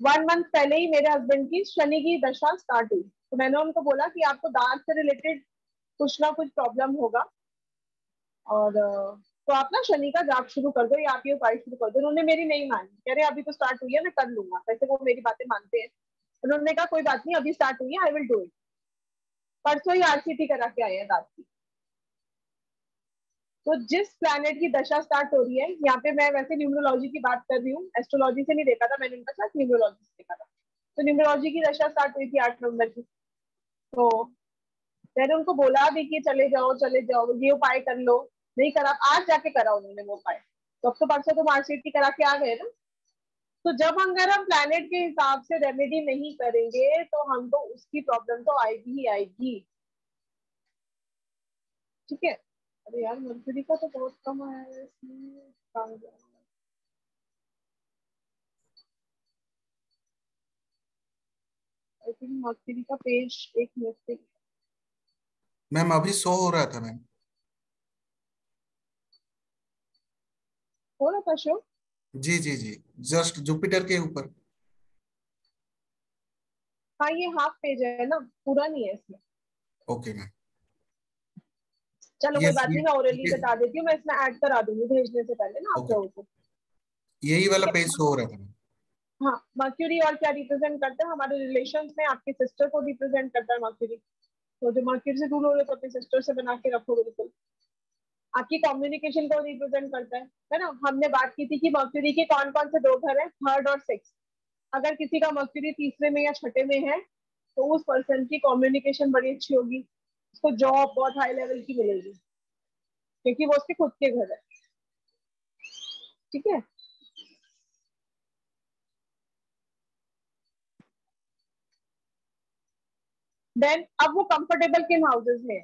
वन मंथ पहले ही मेरे हस्बैंड की शनि की दशा स्टार्ट हुई। तो मैंने उनको बोला कि आपको दांत से रिलेटेड कुछ ना कुछ प्रॉब्लम होगा। और तो आप ना शनि का जाप शुरू कर दो, या आप ये उपाय शुरू कर दो। उन्होंने मेरी नहीं मानी। कह रहे, अभी तो स्टार्ट हुई है, मैं कर लूँगा। वैसे वो मेरी बातें मानते हैं। उन्होंने कहा, कोई बात नहीं, अभी स्टार्ट हुई है आई विल डू इट परसों ही आरसीटी करा के आए हैं दांत की। तो जिस प्लैनेट की दशा स्टार्ट हो रही है, यहाँ पे मैं वैसे न्यूमरोलॉजी की बात कर रही हूँ एस्ट्रोलॉजी से नहीं देखा था, मैंने उनका साथ न्यूमरोलॉजी से देखा था। तो न्यूमरोलॉजी की दशा स्टार्ट हुई थी आठ नवंबर की। तो मैंने उनको बोला भी कि चले जाओ चले जाओ, ये उपाय कर लो। नहीं करा, आज जाके करा उन्होंने वो उपाय। तो अब तो परसों तो मार्कशीट करा के आ गए ना? तो जब अगर हम प्लानट के हिसाब से रेमेडी नहीं करेंगे तो हम तो उसकी प्रॉब्लम तो आएगी ही आएगी। ठीक है? अरे यार मर्करी का तो बहुत कम है इसमें। आई थिंक मर्करी का पेज एक मिनट मैम अभी शो हो रहा था मैम हो रहा था शो जी जी जी। जस्ट जुपिटर के ऊपर। हाँ ये हाफ़ पेज है ना पूरा नहीं है इसमें। ओके मैम चलो कोई बात नहीं मैं ओरली बता देती हूँ मैं इसमें ऐड करा दूँगी भेजने से पहले ना आप लोगों को। यही वाला पेज शो हो रहा था हाँ मर्क्यूरी और क्या रिप्रेजेंट करता है? हमारे रिलेशंस में आपके सिस्टर को रिप्रेजेंट करता है मर्क्यूरी तो जो मर्क्यूरी से दूर हो रहे तो अपने सिस्टर से बना के रखो बिल्कुल। आपकी कम्युनिकेशन को रिप्रेजेंट करता है है ना? हमने बात की थी कि मर्क्यूरी के कौन कौन से दो घर हैं थर्ड और सिक्स अगर किसी का मर्क्यूरी तीसरे में या छठे में है तो उस पर्सन की कम्युनिकेशन बड़ी अच्छी होगी। उसको जॉब बहुत हाई लेवल की मिलेगी, क्योंकि वो उसके खुद के घर है। ठीक है? देन अब वो कंफर्टेबल किन हाउसेज में है?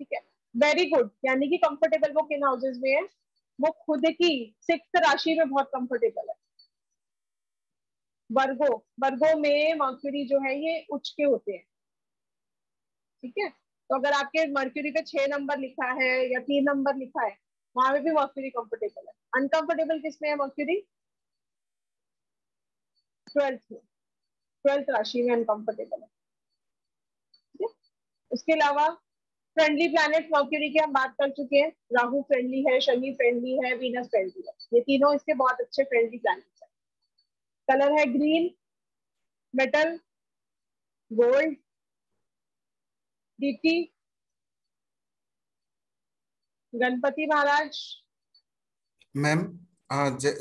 ठीक है? वेरी गुड यानी कि कंफर्टेबल वो किन हाउसेज में है? वो खुद की सिक्स राशि में बहुत कंफर्टेबल है। वर्गो वर्गो में मर्क्यूरी जो है, ये उच्च के होते हैं। ठीक है? तो अगर आपके मर्क्यूरी पे छह नंबर लिखा है या तीन नंबर लिखा है, वहाँ पे भी मर्क्यूरी कंफर्टेबल है। अनकंफर्टेबल किसमें है मर्क्यूरी ट्वेल्थ में। ट्वेल्थ राशि में अनकंफर्टेबल है? उसके अलावा फ्रेंडली प्लैनेट मर्क्यूरी की हम बात कर चुके हैं राहु फ्रेंडली है शनि फ्रेंडली है वीनस फ्रेंडली है ये तीनों इसके बहुत अच्छे फ्रेंडली प्लैनेट्स हैं कलर है green metal gold deity Ganpati Maharaj ma'am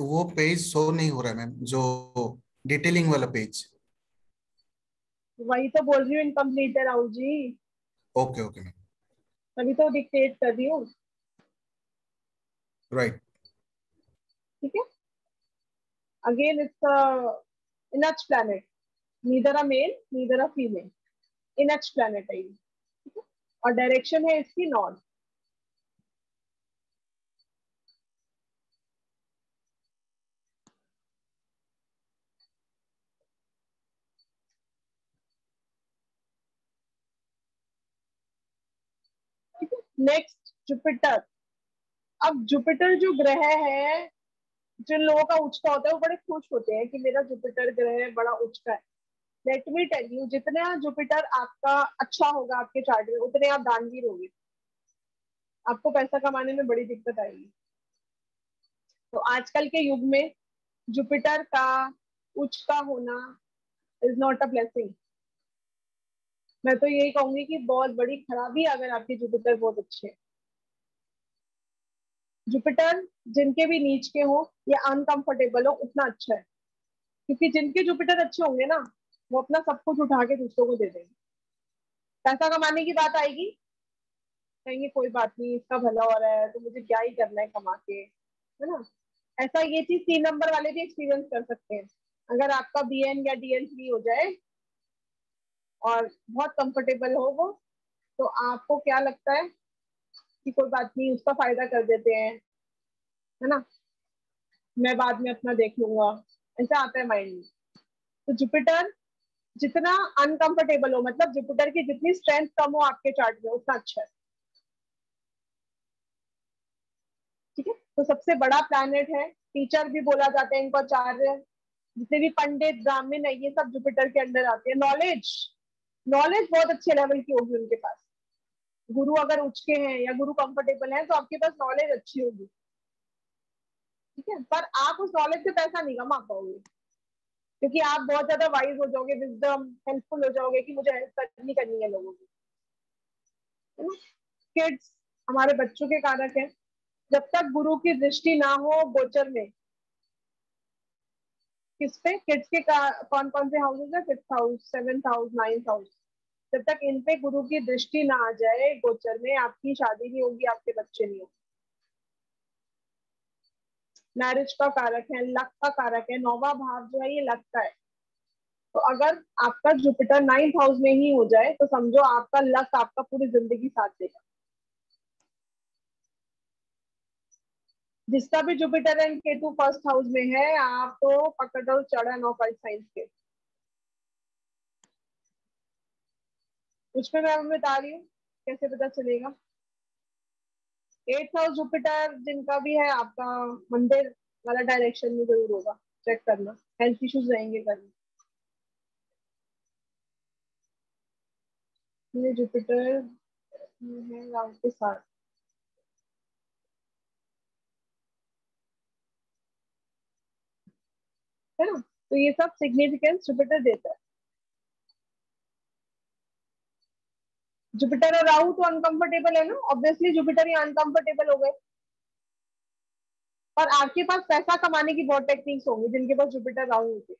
वो पेज शो नहीं हो रहा है मैम जो डिटेलिंग वाला पेज वही तो बोल रही हूँ इनकम्प्लीट है Rahul ji okay okay ma'am तभी तो डिक्टेट कर रही हूँ। राइट ठीक है? Again it's each planet neither a male neither a female in each planet है? ये और डायरेक्शन है इसकी नॉर्थ नेक्स्ट जुपिटर अब जुपिटर जो ग्रह है, जिन लोगों का उचका होता है, वो बड़े खुश होते हैं कि मेरा जुपिटर ग्रह बड़ा उचका है। लेट मी टेल यू जितना जुपिटर आपका अच्छा होगा, आपके चार्ट में, उतने आप दानवीर होंगे। आपको पैसा कमाने में बड़ी दिक्कत आएगी। तो आजकल के युग में जुपिटर का उच्च का होना इज़ नॉट अ ब्लेसिंग मैं तो यही कहूँगी कि बहुत बड़ी खराबी अगर आपके जुपिटर बहुत अच्छे हैं। जुपिटर जिनके भी नीच के हो या अनकंफर्टेबल हो, उतना अच्छा है। क्योंकि जिनके जुपिटर अच्छे होंगे ना, वो अपना सब कुछ उठा के दूसरों को दे देंगे। पैसा कमाने की बात आएगी? कहेंगे, कोई बात नहीं, इसका भला हो रहा है तो मुझे क्या ही करना है कमा के। है ना? ऐसा ये चीज़ तीन नंबर वाले भी एक्सपीरियंस कर सकते हैं। अगर आपका बी एन या डी थ्री हो जाए और बहुत कंफर्टेबल हो वो। तो आपको क्या लगता है कि कोई बात नहीं, उसका फ़ायदा कर देते हैं, है ना? मैं बाद में अपना देख लूँगा। ऐसा आता है माइंड में। तो जुपिटर जितना अनकंफर्टेबल हो मतलब जुपिटर की जितनी स्ट्रेंथ कम हो आपके चार्ट में, उतना अच्छा है। ठीक है? तो सबसे बड़ा प्लैनेट है। टीचर भी बोला जाता है इनको आचार्य। जितने भी पंडित, ब्राह्मण है, ये सब जुपिटर के अंदर आते हैं। नॉलेज नॉलेज बहुत अच्छे लेवल की होगी उनके पास। गुरु अगर उचके हैं या गुरु कंफर्टेबल है तो आपके पास नॉलेज अच्छी होगी। ठीक है? पर आप उस नॉलेज से पैसा नहीं कमा पाओगे। क्योंकि आप बहुत ज़्यादा वाइज हो जाओगे विजडम हेल्पफुल हो जाओगे कि मुझे हेल्प करनी करनी है लोगों की। किड्स हमारे बच्चों के कारक है। जब तक गुरु की दृष्टि ना हो गोचर में किस पे किड्स के कौन कौन से हाउसेज है? Fifth house seventh house ninth house जब तक इन पे गुरु की दृष्टि ना आ जाए, गोचर में आपकी शादी नहीं होगी, आपके बच्चे नहीं होंगे। मैरिज का कारक है लक का कारक है, नौवा भाव जो है, ये लक का है। तो अगर आपका जुपिटर नाइन्थ हाउस में ही हो जाए तो समझो आपका लक आपका पूरी ज़िंदगी साथ देगा। जिसका भी Jupiter and Ketu first house में है, आप तो पकड़ो चढ़ा नौ फाइव साइंस के। उसमें मैं बता रही हूँ, कैसे पता चलेगा? एट हाउस जुपिटर जिनका भी है, आपका मंदिर वाला डायरेक्शन में ज़रूर होगा। चेक करना। हेल्थ इश्यूज़ रहेंगे करना जुपिटर है राहु के साथ। है ना? तो ये सब सिग्निफिकेंस जुपिटर देता है। जुपिटर और राहु तो अनकंफर्टेबल है ना? ऑब्वियसली जुपिटर ही अनकंफर्टेबल हो गए। और आपके पास पैसा कमाने की बहुत टेक्निक्स होंगी, जिनके पास जुपिटर राहु होते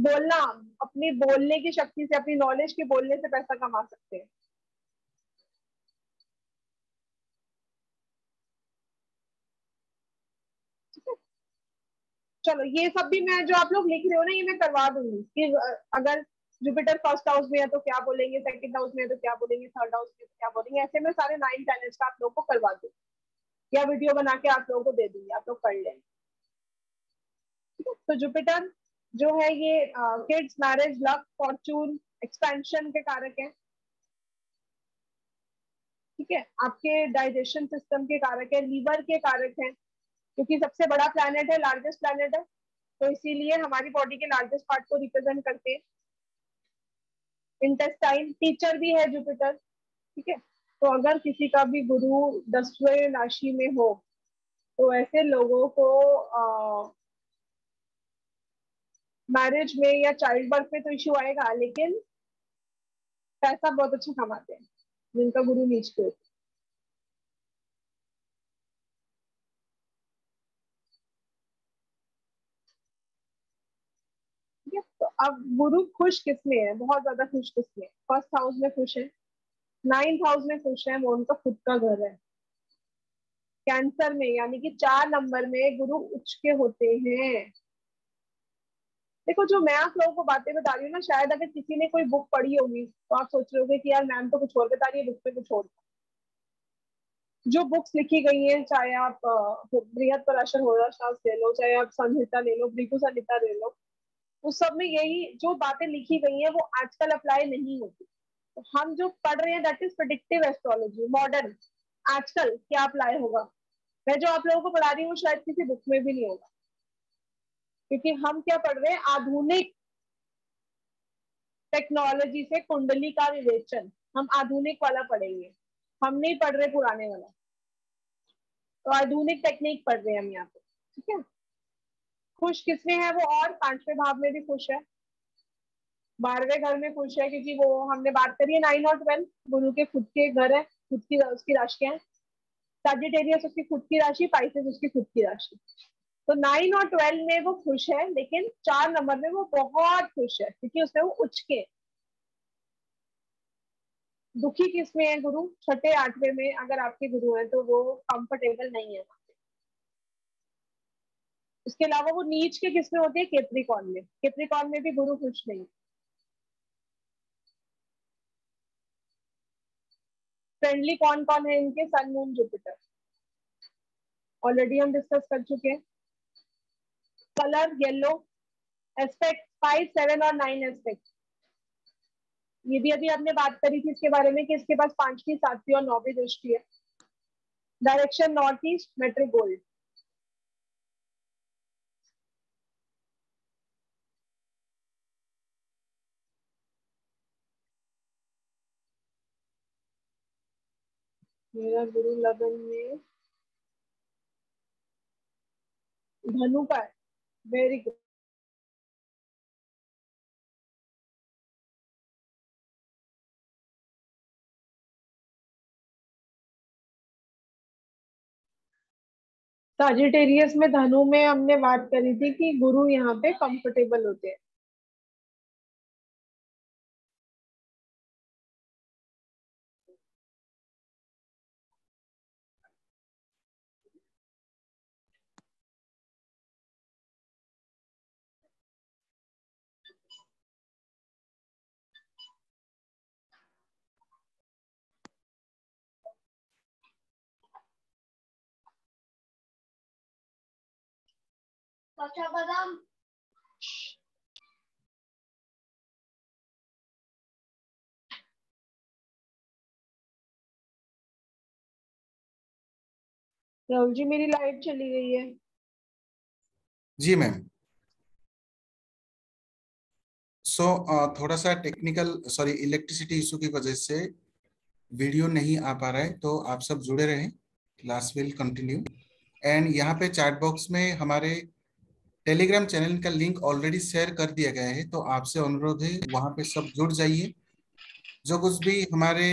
बोलना, अपनी बोलने की शक्ति से, अपनी नॉलेज के बोलने से पैसा कमा सकते हैं। चलो, ये सब भी मैं जो आप लोग लिख रहे हो ना, ये मैं करवा दूँगी। कि अगर जुपिटर फ़र्स्ट हाउस में है तो क्या बोलेंगे? सेकंड हाउस में है तो क्या बोलेंगे? थर्ड हाउस में तो क्या बोलेंगे? ऐसे में सारे नाइन प्लैनेट्स का आप लोग को करवा दूँगी या वीडियो बना के आप लोगों को दे दूँगी, आप लोग कर लेंगे तो जुपिटर जो है ये kids marriage luck fortune expansion के कारक है। ठीक है? आपके डाइजेशन सिस्टम के कारक है लीवर के कारक है। क्योंकि सबसे बड़ा प्लैनेट है लार्जेस्ट प्लैनेट है तो इसीलिए हमारी बॉडी के लार्जेस्ट पार्ट को रिप्रेजेंट करते हैं। इंटेस्टाइन टीचर भी है जुपिटर ठीक है? तो अगर किसी का भी गुरु दसवें राशि में हो तो ऐसे लोगों को मैरिज में या चाइल्ड बर्थ में तो इश्यू आएगा, लेकिन पैसा बहुत अच्छा कमाते हैं, जिनका गुरु नीच के होते अब गुरु खुश किसमें है? बहुत ज़्यादा खुश किसमें फ़र्स्ट हाउस में खुश है। नाइन्थ हाउस में खुश है, वो उनका खुद का घर है। कैंसर में, यानी कि चार नंबर में गुरु उच्च के होते हैं। देखो, जो मैं आप लोगों को बातें बता रही हूँ ना, शायद अगर किसी ने कोई बुक पढ़ी होगी तो आप सोच रहे होगे कि यार मैम तो कुछ और बता रही है बुक में कुछ और। जो बुक्स लिखी गई हैं, चाहे आप बृहद पराशर होराशास ले लो, चाहे आप संहिता ले लो, भृगु संहिता ले लो उस सब में यही जो बातें लिखी गई हैं, वो आजकल अप्लाई नहीं होती। तो हम जो पढ़ रहे हैं that is predictive astrology modern आजकल क्या अप्लाई होगा? मैं जो आप लोगों को पढ़ा रही हूँ शायद किसी बुक में भी नहीं होगा। क्योंकि हम क्या पढ़ रहे हैं, आधुनिक टेक्नोलॉजी से कुंडली का विवेचन। हम आधुनिक वाला पढ़ेंगे। हम नहीं पढ़ रहे पुराने वाला। तो आधुनिक टेक्निक पढ़ रहे हैं हम यहाँ पे। ठीक है? खुश किसमें है वो? और पाँचवें भाव में भी खुश है। बारहवें घर में खुश है क्योंकि वो हमने बात करी है नाइन और ट्वेल्व गुरु के खुद के घर है, खुद की उसकी राशि है। सजिटेरियस उसकी खुद की राशि पाइसेस उसकी खुद की राशि। तो नाइन और ट्वेल्व में वो खुश है, लेकिन चार नंबर में वो बहुत खुश है, क्योंकि उसमें वो उच्च के दुखी किसमें है गुरु? छठे, आठवें में अगर आपके गुरु है तो वो कंफर्टेबल नहीं है। इसके अलावा वो नीच के किसमें होते हैं? केत्रिकॉन में। केत्रिकॉन में भी गुरु खुश नहीं। फ्रेंडली कौन कौन है इनके? सन मून जुपिटर ऑलरेडी हम डिस्कस कर चुके हैं। Colour yellow aspect five seven और नाइन एस्पेक्ट ये भी अभी हमने बात करी थी इसके बारे में कि इसके पास पांचवी, सातवीं और नौवीं दृष्टि है। Direction north east metal gold मेरा गुरु लगन में धनु का वेरी गुड साजिटेरियस में धनु में हमने बात करी थी कि गुरु यहाँ पे कंफर्टेबल होते हैं। कच्चा बादाम राहुल जी मेरी लाइट चली गई है। जी मैम सो so, थोड़ा सा टेक्निकल सॉरी इलेक्ट्रिसिटी इशू की वजह से वीडियो नहीं आ पा रहा है तो आप सब जुड़े रहें। क्लास विल कंटिन्यू एंड यहाँ पे चैट बॉक्स में हमारे टेलीग्राम चैनल का लिंक ऑलरेडी शेयर कर दिया गया है तो आपसे अनुरोध है वहाँ पे सब जुड़ जाइए। जो कुछ भी हमारे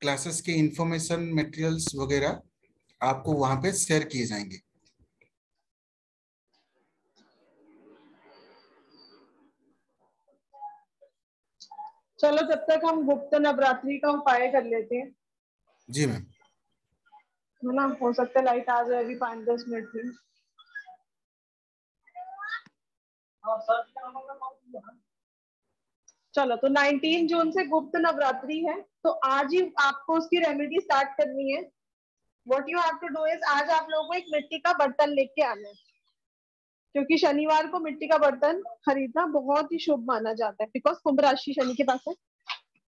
क्लासेस के इंफॉर्मेशन मटेरियल्स वगैरह आपको वहाँ पे शेयर किए जाएँगे। चलो जब तक हम गुप्त नवरात्रि का उपाय कर लेते हैं। जी मैम। है ना? हो सकता है लाइट आ जाए अभी पाँच दस मिनट में। चलो तो 19 जून से गुप्त नवरात्रि है तो आज ही आपको उसकी रेमेडी स्टार्ट करनी है। What you have to do is आज आप लोगों को एक मिट्टी का बर्तन लेके आना है। क्योंकि शनिवार को मिट्टी का बर्तन खरीदना बहुत ही शुभ माना जाता है बिकॉज़ कुंभ राशि शनि के पास है।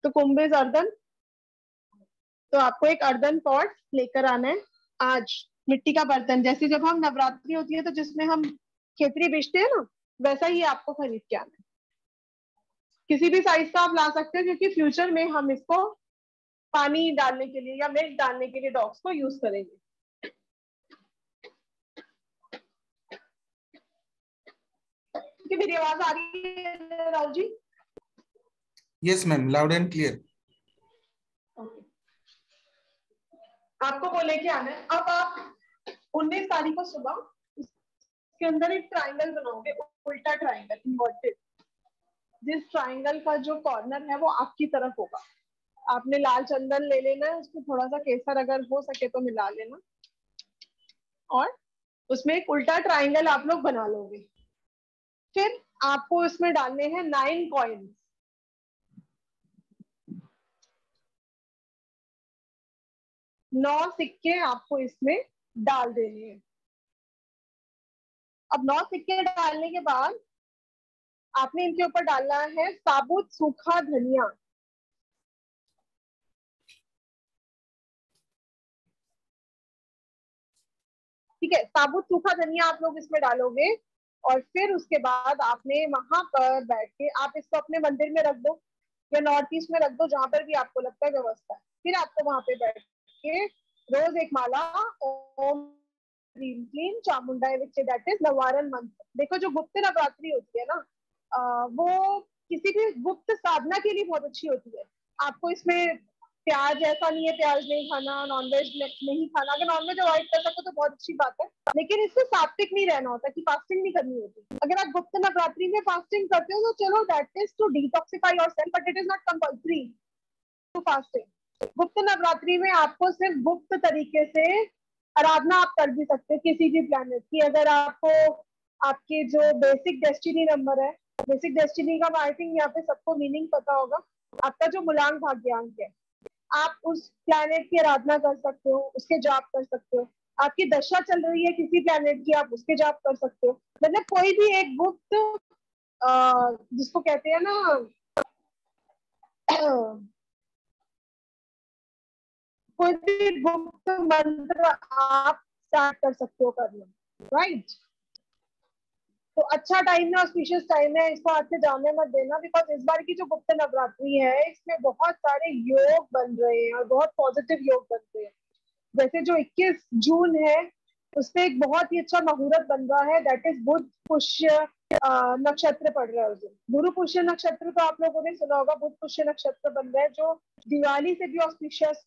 तो कुंभ इज़ अर्दन तो आपको एक अर्दन पॉट लेकर आना है, आज मिट्टी का बर्तन। जैसे जब हम नवरात्रि होती है तो जिसमें हम खेतरी बेचते हैं ना वैसा ही आपको खरीद के आना है। किसी भी साइज़ का आप ला सकते हैं क्योंकि फ्यूचर में हम इसको पानी डालने के लिए या मिल्क डालने के लिए डॉग्स को यूज़ करेंगे। कि मेरी आवाज़ आ रही है Rahul ji? Yes ma'am loud and clear आपको वो लेके आना है। अब आप उन्नीस तारीख को सुबह इसके अंदर एक ट्राइंगल बनाओगे, उल्टा ट्राइंगल इन्वर्टेड जिस ट्राइंगल का जो कॉर्नर है, वो आपकी तरफ़ होगा। आपने लाल चंदन ले लेना है, उसमें थोड़ा सा केसर अगर हो सके तो मिला लेना। और उसमें एक उल्टा ट्राइंगल आप लोग बना लोगे। फिर आपको इसमें डालने हैं नाइन कॉइन्स नौ सिक्के आपको इसमें डाल देने हैं। अब नौ सिक्के डालने के बाद आपने इनके ऊपर डालना है साबुत सूखा धनिया। ठीक है, साबुत सूखा धनिया आप लोग इसमें डालोगे और फिर उसके बाद आपने वहाँ पर बैठ के आप इसको अपने मंदिर में रख दो या नॉर्थ ईस्ट में रख दो, जहाँ पर भी आपको लगता है व्यवस्था फिर आपको वहाँ पे बैठ के रोज एक माला ओम क्लीम चामुंडा विच दैट इज़ नवारण मंत्र देखो जो गुप्त नवरात्रि होती है ना वो किसी भी गुप्त साधना के लिए बहुत अच्छी होती है। आपको इसमें प्याज ऐसा नहीं है, प्याज नहीं खाना नॉनवेज नहीं खाना। अगर नॉनवेज अवॉइड कर सको तो बहुत अच्छी बात है। लेकिन इससे सात्विक नहीं रहना होता, कि फास्टिंग नहीं करनी होती। अगर आप गुप्त नवरात्रि में फास्टिंग करते हो तो चलो that is to detoxify yourself but it is not compulsory to fasting Gupt Navratri में आपको सिर्फ़ गुप्त तरीके से आराधना आप कर भी सकते हो किसी भी प्लेनेट की। अगर आपको आपके जो बेसिक डेस्टिनी नंबर है बेसिक डेस्टिनी का आई थिंक यहाँ पे सबको मीनिंग पता होगा, आपका जो मूलांक भाग्यांक है, आप उस प्लेनेट की आराधना कर सकते हो, उसके जाप कर सकते हो। आपकी दशा चल रही है किसी प्लेनेट की, आप उसके जाप कर सकते हो। मतलब कोई भी एक गुप्त जिसको कहते हैं ना कोई भी गुप्त मंत्र आप स्टार्ट कर सकते हो करना राइट तो अच्छा टाइम है ऑस्पिशियस टाइम है, इसको हाथ से जाने मत देना बिकॉज़ इस बार की जो गुप्त नवरात्रि है, इसमें बहुत सारे योग बन रहे हैं और बहुत पॉजिटिव योग बन रहे हैं। जैसे जो 21 जून है उसपे एक बहुत ही अच्छा मुहूर्त बन रहा है दैट इज़ बुद्ध, पुष्य नक्षत्र पड़ रहा है उस दिन। गुरु पुष्य नक्षत्र तो आप लोगों ने सुना होगा, बुध पुष्य नक्षत्र बन रहा है, जो दिवाली से भी ऑस्पिशियस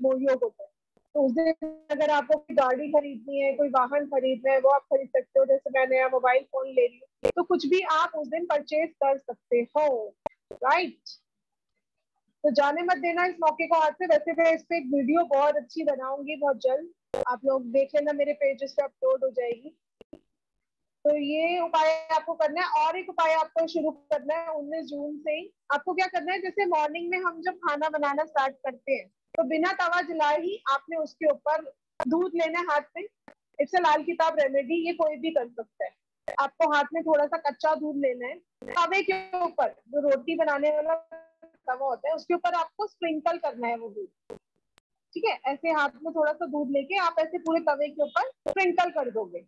योग होता है। तो उस दिन अगर आपको कोई गाड़ी खरीदनी है, कोई वाहन खरीदना है, वो आप खरीद सकते हो। जैसे मैं नया मोबाइल फ़ोन ले रही हूँ तो कुछ भी आप उस दिन परचेज कर सकते हो राइट तो जाने मत देना इस मौके को हाथ से। वैसे मैं इस पे एक वीडियो बहुत अच्छी बनाऊँगी, बहुत जल्द। आप लोग देख लेना, मेरे पेजेस पे अपलोड हो जाएगी। तो ये उपाय आपको करना है और एक उपाय आपको शुरू करना है उन्नीस जून से ही। आपको क्या करना है, जैसे मॉर्निंग में हम जब खाना बनाना स्टार्ट करते हैं तो बिना तवा जलाए ही आपने उसके ऊपर दूध लेना है हाथ में। इट्स लाल किताब रेमेडी ये कोई भी कर सकता है। आपको हाथ में थोड़ा सा कच्चा दूध लेना है। तवे के ऊपर जो रोटी बनाने वाला तवा होता है, उसके ऊपर आपको स्प्रिंकल करना है वो दूध। ठीक है? ऐसे हाथ में थोड़ा सा दूध लेके आप ऐसे पूरे तवे के ऊपर स्प्रिंकल कर दोगे।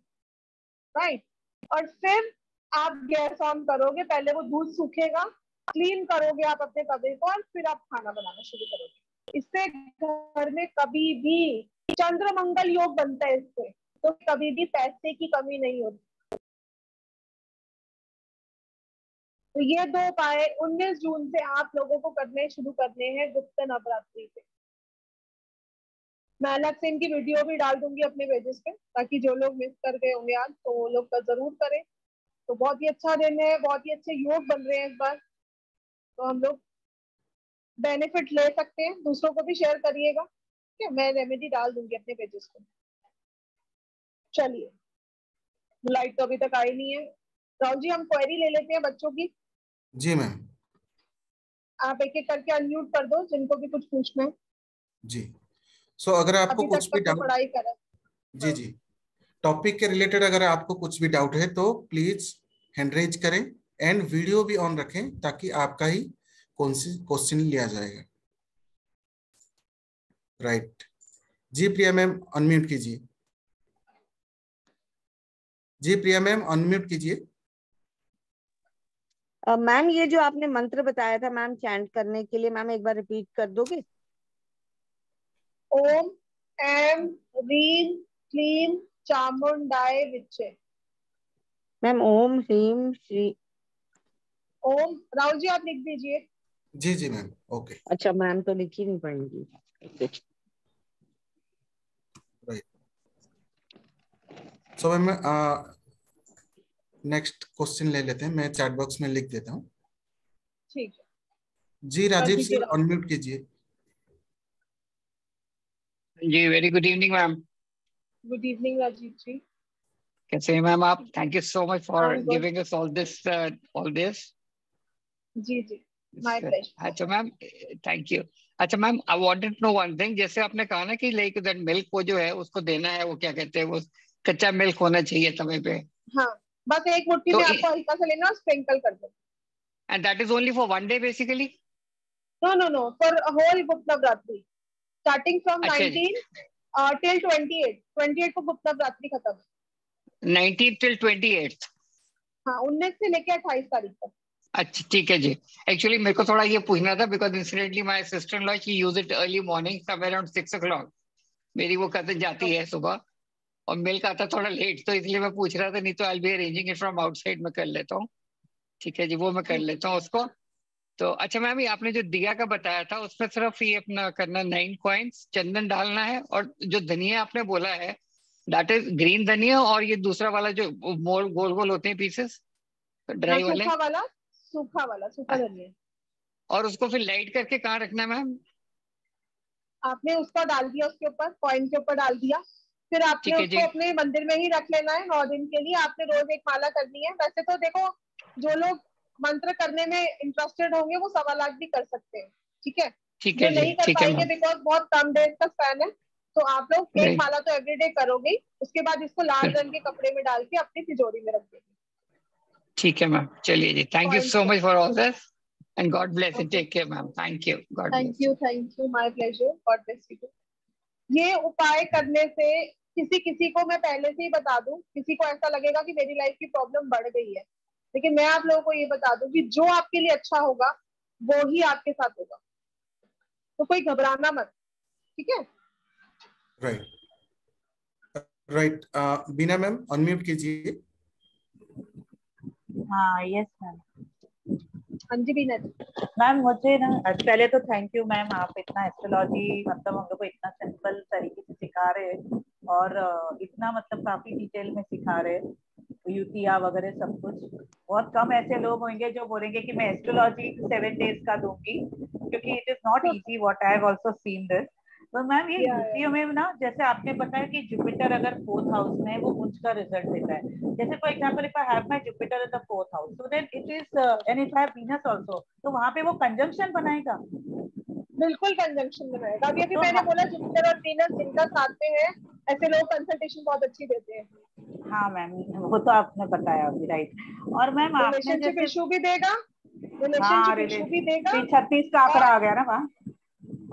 राइट और फिर आप गैस ऑन करोगे, पहले वो दूध सूखेगा, क्लीन करोगे आप अपने तवे को और फिर आप खाना बनाना शुरू करोगे। इससे घर में कभी भी चंद्र मंगल योग बनता है इससे तो कभी भी पैसे की कमी नहीं होती। तो ये दो उपाय 19 जून से आप लोगों को करने शुरू करने हैं गुप्त नवरात्रि पे। मैं अलग से इनकी वीडियो भी डाल दूँगी अपने पेजेस पे ताकि जो लोग मिस कर गए होंगे आज तो वो लोग का ज़रूर करें। तो बहुत ही अच्छा दिन है बहुत ही अच्छे योग बन रहे हैं इस बार। तो हम लोग बेनिफिट ले सकते हैं दूसरों को भी शेयर करिएगा। ठीक है मैं रेमेडी डाल दूँगी अपने पेजेस को चलिए लाइट तो अभी तक आई नहीं है। राहुल जी हम क्वेरी ले लेते हैं बच्चों की। जी मैम आप एक एक करके अनम्यूट कर दो जिनको भी कुछ पूछना है। जी। सो so, अगर आपको कुछ भी तो डाउट जी जी। टॉपिक के रिलेटेड अगर आपको कुछ भी डाउट है तो प्लीज़ हैंड रेज करें एंड वीडियो भी ऑन रखें ताकि आपका ही क्वेश्चन लिया जाएगा। Right right. जी प्रिया मैम अनम्यूट कीजिए। जी प्रिया मैम अनम्यूट कीजिए। मैम ये जो आपने मंत्र बताया था मैम चैंट करने के लिए मैम एक बार रिपीट कर दोगे? ओम एम रीम क्लीम चामुंडाय विचे मैम ओम ह्रीम श्री ओम राहुल जी आप लिख दीजिए। जी जी मैम ओके। अच्छा मैम तो लिख ही नहीं पाएँगी। सो मैम नेक्स्ट क्वेश्चन ले लेते हैं। मैं चैट बॉक्स में लिख देता हूँ। ठीक है। जी राजीव सर अनम्यूट कीजिए। जी very good evening ma'am good evening Rajiv ji कैसे हैं मैम आप? Thank you so much for giving us all this all this जी जी. अच्छा मैम थैंक यू अच्छा ma'am I wanted to know one thing जैसे आपने कहा ना कि लाइक दैट मिल्क को जो है उसको देना है वो क्या कहते हैं? वो कच्चा मिल्क होना चाहिए तवे पे। हाँ बस एक मुट्ठी तो में आपको हल्का सा लेना और स्प्रिंकल कर दो। And that is only for one day basically no no no for whole Gupt Navratri starting from अच्छा। जी। 19 टिल 28 28 को गुप्त नवरात्रि खत्म। 19 टिल 28 हाँ 19 से लेके 28 तारीख तक। अच्छा ठीक है जी। एक्चुअली मेरे को थोड़ा ये पूछना था because incidentally my sister law she use it early morning somewhere around six o'clock मेरी वो कज़न जाती है सुबह और मिल्क आता थोड़ा लेट तो इसलिए मैं पूछ रहा था नहीं तो I be arranging it from outside में कर लेता हूँ। ठीक है जी वो मैं कर लेता हूँ उसको। तो अच्छा मैम ये आपने जो दिया का बताया था उसमें सिर्फ़ ये अपना करना नाइन कॉइन्स चंदन डालना है और जो धनिया आपने बोला है दैट इज़ ग्रीन धनिया और ये दूसरा वाला जो मोल गोल गोल होते हैं पीसेस हाँ, ड्राई वाले। सूखा वाला सूखा वाला सूखा धनिया। और उसको फिर लाइट करके कहाँ रखना है मैम? आपने उसका डाल दिया उसके ऊपर कॉइन के ऊपर डाल दिया। फिर आपने है उसको। अपने मंदिर में ही रख लेना है नौ दिन के लिए। आपने रोज एक माला करनी है। वैसे तो देखो जो लोग मंत्र करने में इंटरेस्टेड होंगे वो सवा लाख भी कर सकते हैं। ठीक है? ठीक है नहीं कर पाएँगे बिकॉज़ बहुत कम डेज़ का स्पैन है। तो आप लोग एक माला तो एवरीडे करोगे उसके बाद इसको लाल रंग के कपड़े में डाल के अपनी तिजोरी में रख देंगे। ठीक है मैम चलिए जी thank you so much for all this and God bless Okay. You take care ma'am thank you God thank you thank you my pleasure God bless you ये उपाय करने से किसी किसी को मैं पहले से ही बता दूँ किसी को ऐसा लगेगा कि मेरी लाइफ की प्रॉब्लम बढ़ गई है। लेकिन मैं आप लोगों को ये बता दूँ कि जो आपके लिए अच्छा होगा वो ही आपके साथ होगा। तो कोई घबराना मत ठीक है? Right right Beena ma'am unmute कीजिए। हाँ यस मैम हाँ जी बीना जी। मैम मुझे ना पहले तो थैंक यू मैम आप इतना एस्ट्रोलॉजी मतलब हम लोग को इतना सिंपल तरीके से सिखा रहे हैं और इतना मतलब काफ़ी डिटेल में सिखा रहे हैं युतिया वगैरह सब कुछ। बहुत कम ऐसे लोग होंगे जो बोलेंगे कि मैं एस्ट्रोलॉजी सेवन डेज़ का दूँगी क्योंकि it is not easy what I have also seen this तो मैम ये. युतियों में ना जैसे आपने बताया कि जुपिटर अगर फोर्थ हाउस में है वो उंच का रिज़ल्ट देता है। जैसे for example if I have my Jupiter in the fourth house so then it is and if I have Venus also तो वहाँ पे वो कंजंक्शन बनाएगा? बिल्कुल कंजंक्शन में रहेगा अभी अभी तो मैंने हाँ- बोला जुपिटर और वीनस जिनका साथ में है ऐसे लोग कंसल्टेशन बहुत अच्छी देते हैं। हाँ मैम वो तो आपने बताया अभी राइट और मैम आपने जैसे इशू भी देगा? हाँ रिलेशनशिप भी देगा? छत्तीस का आंकड़ा आ गया ना वहाँ।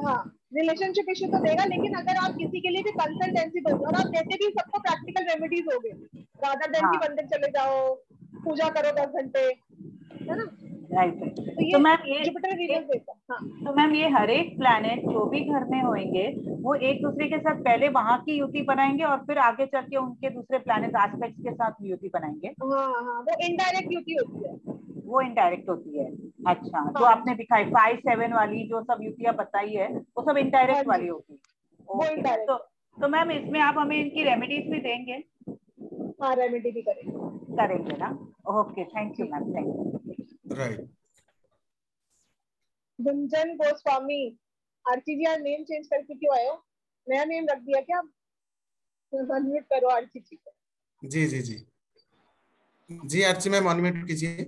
हाँ रिलेशनशिप इशू तो देगा लेकिन अगर आप किसी के लिए भी कंसल्टेंसी दोगे और आप देते भी सबको प्रैक्टिकल रेमेडीज हो गए राधा देन की हाँ। मंदिर चले जाओ पूजा करो दस घंटे है ना? राइट तो ये तो मैम ये जुपिटर हाँ तो मैम ये हर एक प्लैनेट जो भी घर में होंगे वो एक दूसरे के साथ पहले वहाँ की युति बनाएँगे और फिर आगे चल के उनके दूसरे प्लैनेट एस्पेक्ट्स के साथ युति बनाएँगे। हाँ हाँ वो इनडायरेक्ट ड्यूटी होती है। वो इनडायरेक्ट होती है। अच्छा हाँ। आपने दिखाई फाइव सेवन वाली जो सब युतियाँ बताई है वो सब इनडायरेक्ट वाली होगी तो तो मैम इसमें आप हमें इनकी रेमेडीज भी देंगे। हाँ रेमेडी भी करेंगे। करेंगे ना? Okay thank you ma'am thank you right Gunjan Goswami Aarti ji आज नेम चेंज करके क्यों आए हो? नया नेम रख दिया क्या? अनम्यूट करो आरती जी को। जी जी जी। जी आरती मैम अनम्यूट कीजिए।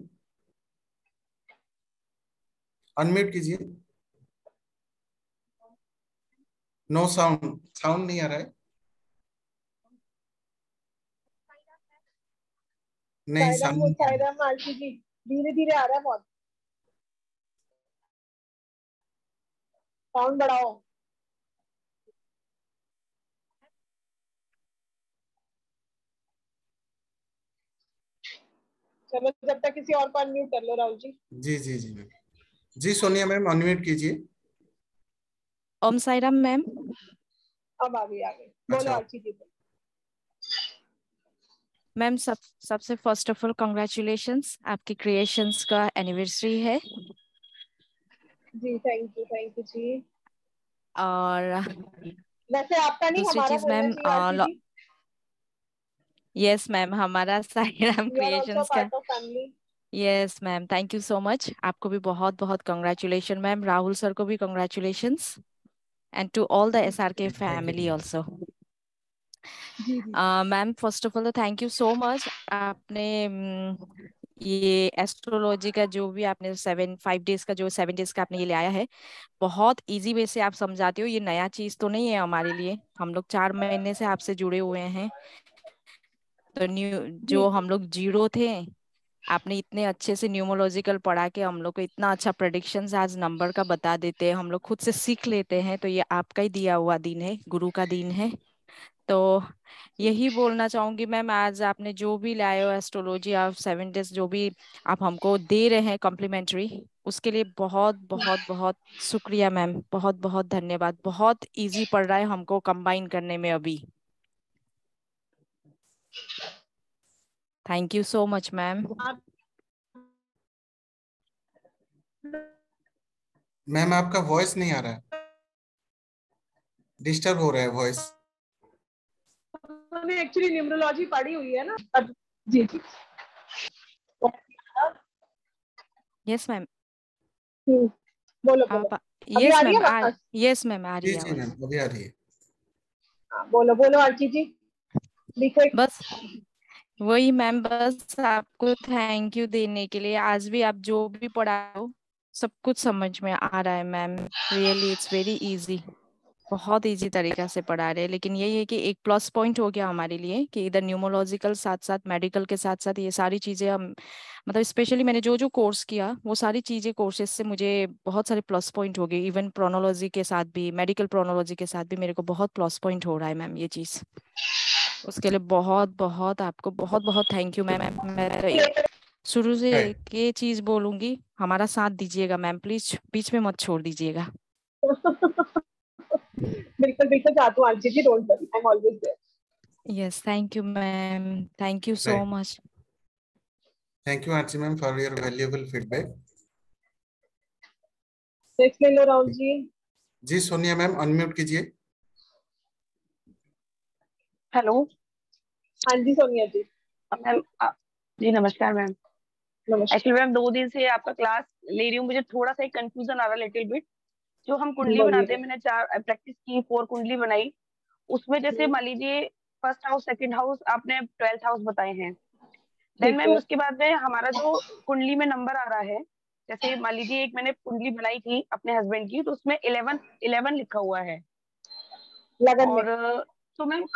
अनम्यूट कीजिए। नो साउंड साउंड नहीं आ रहा है। नहीं साउंड धीरे धीरे आ रहा है बहुत साउंड बढ़ाओ। चलो जब तक किसी और को अनम्यूट कर लो राहुल जी। जी जी जी मैम। जी सोनिया मैम अनम्यूट कीजिए। ओम साईराम मैम। अब आ गई आ गई। बोलो अच्छा। जी मैम सब सबसे फ़र्स्ट ऑफ़ ऑल कॉन्ग्रेचुलेशंस आपकी क्रिएशंस का एनिवर्सरी है। जी थैंक यू थैंक यू जी। और वैसे आपका नहीं दूसरी चीज़ मैम, यस मैम हमारा साईराम यू क्रिएशंस का। Yes ma'am thank you so much आपको भी बहुत बहुत कॉन्ग्रेचुलेशन मैम राहुल सर को भी congratulations and to all the S R K family ji ma'am first of all तो थैंक यू सो मच। आपने ये एस्ट्रोलॉजी का जो भी आपने सेवन फाइव डेज़ का जो सेवन डेज़ का आपने ये लाया है बहुत इजी वे से आप समझाते हो। ये नया चीज़ तो नहीं है हमारे लिए। हम लोग चार महीने से आपसे जुड़े हुए हैं। तो न्यू जो हम लोग ज़ीरो थे आपने इतने अच्छे से न्यूमोलॉजिकल पढ़ा के हम लोग को इतना अच्छा प्रेडिक्शंस आज नंबर का बता देते हैं। हम लोग खुद से सीख लेते हैं तो ये आपका ही दिया हुआ दिन है गुरु का दिन है। तो यही बोलना चाहूँगी मैम आज आपने जो भी लाए हो एस्ट्रोलॉजी आप सेवन डेज़ जो भी आप हमको दे रहे हैं कॉम्प्लीमेंट्री उसके लिए बहुत बहुत बहुत शुक्रिया मैम। बहुत बहुत धन्यवाद। बहुत इजी पड़ रहा है हमको कंबाइन करने में अभी। Thank you so much ma'am. Ma'am आपका वॉइस नहीं आ रहा है। डिस्टर्ब हो रहा है वॉइस मैंने एक्चुअली न्यूमरोलॉजी पढ़ी हुई है ना। अब जी जी। यस मैम हम्म, बोलो बोलो। यस आ रही है मैम आ यस मैम आ रही है मैम अभी आ रही है। हाँ, बोलो बोलो आरती जी। लिखो बस वही मैम बस आपको थैंक यू देने के लिए। आज भी आप जो भी पढ़ा हो सब कुछ समझ में आ रहा है ma'am really it's very easy बहुत इजी तरीका से पढ़ा रहे हैं। लेकिन यही है कि एक प्लस पॉइंट हो गया हमारे लिए कि इधर न्यूमोलॉजिकल साथ साथ मेडिकल के साथ साथ ये सारी चीज़ें हम मतलब स्पेशली मैंने जो जो कोर्स किया वो सारी चीज़ें कोर्सेज से मुझे बहुत सारे प्लस पॉइंट हो गए। इवन प्रोनोलॉजी के साथ भी मेडिकल प्रोनोलॉजी के साथ भी मेरे को बहुत प्लस पॉइंट हो रहा है मैम ये चीज़। उसके लिए बहुत बहुत आपको बहुत बहुत थैंक यू मैम मैं शुरू से ये चीज़ बोलूँगी हमारा साथ दीजिएगा मैम प्लीज़ बीच में मत छोड़ दीजिएगा। बिल्कुल बिल्कुल चाहती हूँ Aarti ji don't worry I am always there yes thank you ma'am thank you so much thank you Aarti ma'am for your valuable feedback next ले लो राहुल जी जी सोनिया मैम अनम्यूट कीजिए। हेलो हाँ जी सोनिया जी। मैम जी नमस्कार मैम एक्चुअली मैम दो दिन से आपका क्लास ले रही हूँ मुझे थोड़ा सा एक कंफ्यूजन आ रहा है लिटिल बिट जो हम कुंडली बनाते हैं मैंने चार प्रैक्टिस की फोर कुंडली बनाई। उसमें जैसे हम्म। मान लीजिए फ़र्स्ट हाउस सेकंड हाउस आपने ट्वेल्थ हाउस बताए हैं। देन मैम उसके बाद में हमारा जो कुंडली में नंबर आ रहा है जैसे मान लीजिए एक मैंने कुंडली बनाई थी अपने हस्बैंड की तो उसमें इलेवन इलेवन लिखा हुआ है। लगन में। और तो मैम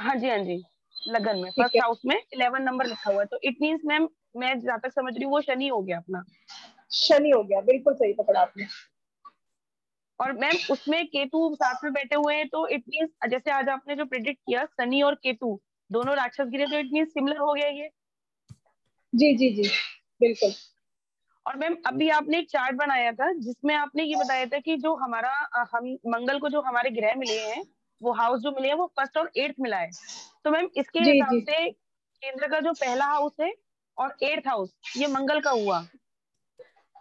हाँ जी हाँ जी लगन में फ़र्स्ट हाउस में इलेवन नंबर लिखा हुआ है। तो इट मीन्स मैम मैं जहाँ तक समझ रही हूँ वो शनि हो गया अपना। शनि हो गया बिल्कुल सही पकड़ा आपने। और मैम उसमें केतु साथ में बैठे हुए हैं तो इट मीन्स जैसे आज आपने जो प्रिडिक्ट किया शनि और केतु दोनों राक्षस गिरे तो इट मीन्स सिमिलर हो गया ये? जी जी जी बिल्कुल। और मैम अभी आपने एक चार्ट बनाया था जिसमें आपने ये बताया था कि जो हमारा हम मंगल को जो हमारे ग्रह मिले हैं वो हाउस जो मिले हैं वो फ़र्स्ट और एट्थ मिला है तो मैम इसके हिसाब से केंद्र का जो पहला हाउस है और एट्थ हाउस ये मंगल का हुआ।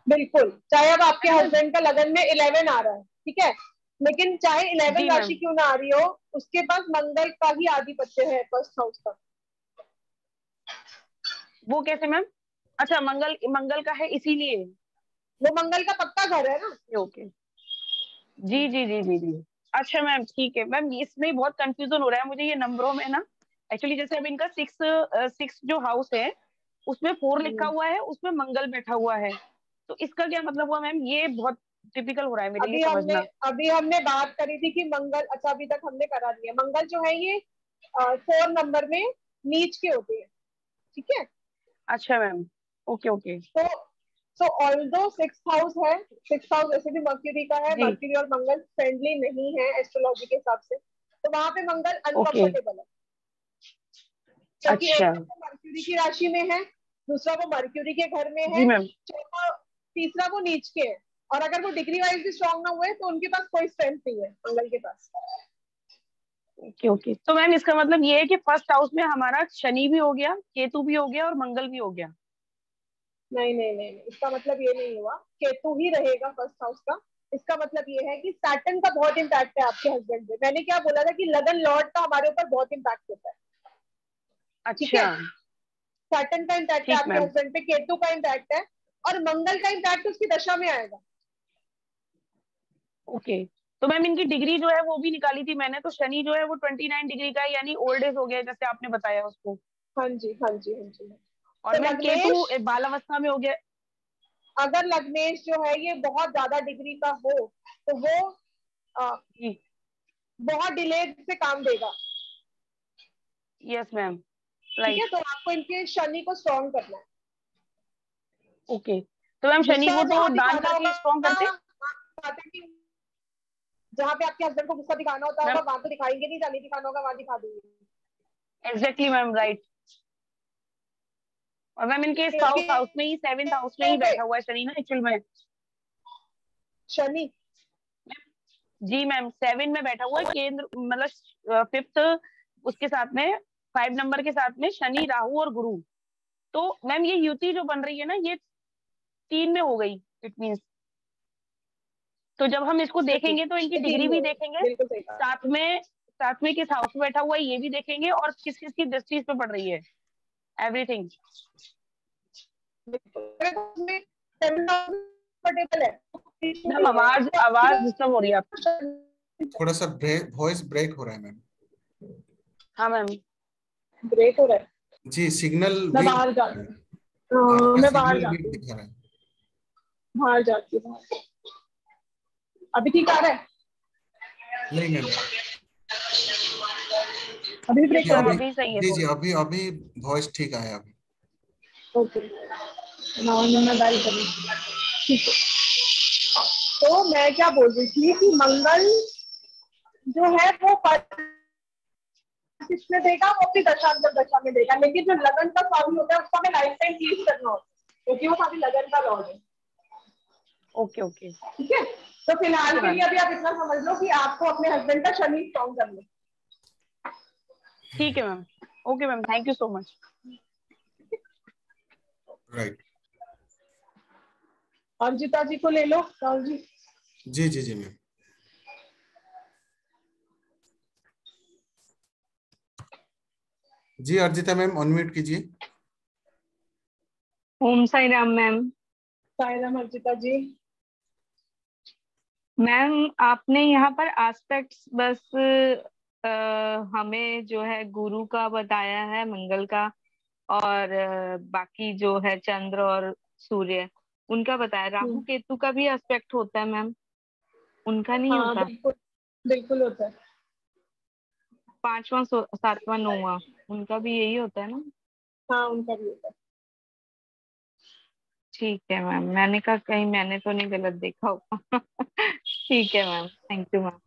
बिल्कुल चाहे अब आपके हस्बैंड का लगन में इलेवन आ रहा है ठीक है? लेकिन चाहे इलेवन राशि क्यों ना आ रही हो उसके पास मंगल का ही आधिपत्य है फ़र्स्ट हाउस का। वो कैसे मैम अच्छा मंगल मंगल का है इसीलिए। वो मंगल का पक्का घर है ना? ओके जी जी जी जी जी। अच्छा मैम ठीक है। मैम इसमें बहुत कंफ्यूजन हो रहा है मुझे ये नंबरों में ना। एक्चुअली जैसे अब इनका सिक्स सिक्स जो हाउस है उसमें फोर। लिखा हुआ है उसमें मंगल बैठा हुआ है। तो इसका क्या मतलब हुआ मैम? ये बहुत टिपिकल हो रहा है मेरे अभी हमने अभी हमने बात करी थी कि मंगल अच्छा अभी तक हमने करा दिया मंगल जो है ये फोर नंबर में नीच के होते हैं। ठीक है? अच्छा मैम। Okay okay. तो सो ऑल्दो सिक्स हाउस है सिक्स हाउस ऐसे भी मर्क्यूरी का है मर्क्यूरी और मंगल फ्रेंडली नहीं है एस्ट्रोलॉजी के हिसाब से तो वहाँ पे मंगल अनकंफर्टेबल है। क्योंकि अच्छा। एक तो मर्क्यूरी की राशि में है दूसरा वो मर्क्यूरी के घर में है चौथा तीसरा वो नीच के है। और अगर वो डिग्री वाइज भी स्ट्रांग ना हुए तो उनके पास कोई स्ट्रेंथ नहीं है मंगल के पास। ओके ओके तो मैम इसका मतलब ये है कि फ़र्स्ट हाउस में हमारा शनि भी हो गया केतु भी हो गया और मंगल भी हो गया। नहीं नहीं नहीं इसका मतलब ये नहीं हुआ। केतु ही रहेगा फ़र्स्ट हाउस का। इसका मतलब ये है कि सैटर्न का बहुत इम्पैक्ट है आपके हस्बैंड पे। मैंने क्या बोला था कि लगन लॉर्ड का हमारे ऊपर बहुत इम्पैक्ट होता है। अच्छा। सैटर्न का इम्पैक्ट है आपके। हस्बैंड पे केतु का इम्पैक्ट है। और मंगल का इम्पैक्ट उसकी दशा में आएगा। Okay okay. तो मैम इनकी डिग्री जो है वो भी निकाली थी मैंने तो शनि जो है वो ट्वेंटी नाइन डिग्री का यानी ओल्ड एज हो गया जैसे आपने बताया उसको। हाँ जी हाँ जी हाँ जी। और तो मैम केतु लग्नेश- बाल अवस्था में हो गया। अगर लग्नेश जो है ये बहुत ज़्यादा डिग्री का हो तो वो आ, बहुत डिले से काम देगा। यस मैम ठीक है तो आपको इनके शनि को स्ट्रॉन्ग करना है। ओके तो मैम शनि को तो दान करके स्ट्रॉन्ग करते? हाँ, है। जहाँ पे आपके हस्बैंड को गुस्सा दिखाना होता होगा वहाँ तो दिखाएँगे नहीं जहाँ नहीं दिखाना होगा वहाँ दिखा देंगे। एग्जैक्टली मैम राइट और मैम इनके साउथ हाउस में ही सेवेंथ हाउस में ही बैठा हुआ है शनि ना एक्चुअल में। शनि। जी मैम सेवन में बैठा हुआ है केंद्र मतलब फिफ्थ उसके साथ में फाइव नंबर के साथ में शनि राहु और गुरु। तो मैम ये युति जो बन रही है ना ये तीन में हो गई इट मीन्स तो जब हम इसको देखेंगे तो इनकी डिग्री भी हो देखेंगे। साथ में साथ में किस हाउस में बैठा हुआ है ये भी देखेंगे और किस किस की दृष्टि इस पे पड़ रही है। एवरीथिंग मैम आवाज़ आवाज़ डिस्टर्ब हो रही है आपकी। थोड़ा सा वॉइस ब्रेक हो रहा है मैम। हाँ मैम। ब्रेक हो रहा है। जी सिग्नल मैं बाहर जा रही हूँ हाँ, मैं बाहर हूँ रहा है। बाहर जाती हूँ। अभी ठीक आ रहा है? नहीं मैम अभी ब्रेक अभी अभी सही है जी जी अभी अभी वॉइस ठीक आया अभी। ओके। हाँ मैं डायल कर। रही हूँ ठीक है। तो मैं क्या बोल रही थी कि मंगल जो है वो किसमें देगा वो अपनी दशांतर दशा में देगा। लेकिन जो लगन का स्वामी होता है उसको हमें लाइफ टाइम लीव करना होता है क्योंकि वो काफ़ी लगन का लॉर्ड है। Okay okay. ठीक है? तो फ़िलहाल के लिए अभी आप इतना समझ लो कि आपको अपने हस्बैंड का शनि स्ट्रॉन्ग कर लो। ठीक है ma'am okay ma'am thank you so much right Arjita ji को ले लो राहुल जी। जी जी जी मैम जी अर्जिता मैम अनम्यूट कीजिए। ओम साई राम मैम सायराम अर्जिता जी। मैम आपने यहाँ पर एस्पेक्ट्स बस अ, हमें जो है गुरु का बताया है मंगल का और बाकी जो है चंद्र और सूर्य उनका बताया। राहु हम्म। केतु का भी एस्पेक्ट होता है मैम। उनका नहीं हाँ होता। बिल्कुल बिल्कुल होता है। पांचवा सातवां नौवां उनका भी यही होता है ना? हाँ उनका भी होता है। ठीक है मैम मैंने कहा कहीं मैंने तो नहीं गलत देखा होगा। ठीक है ma'am thank you ma'am.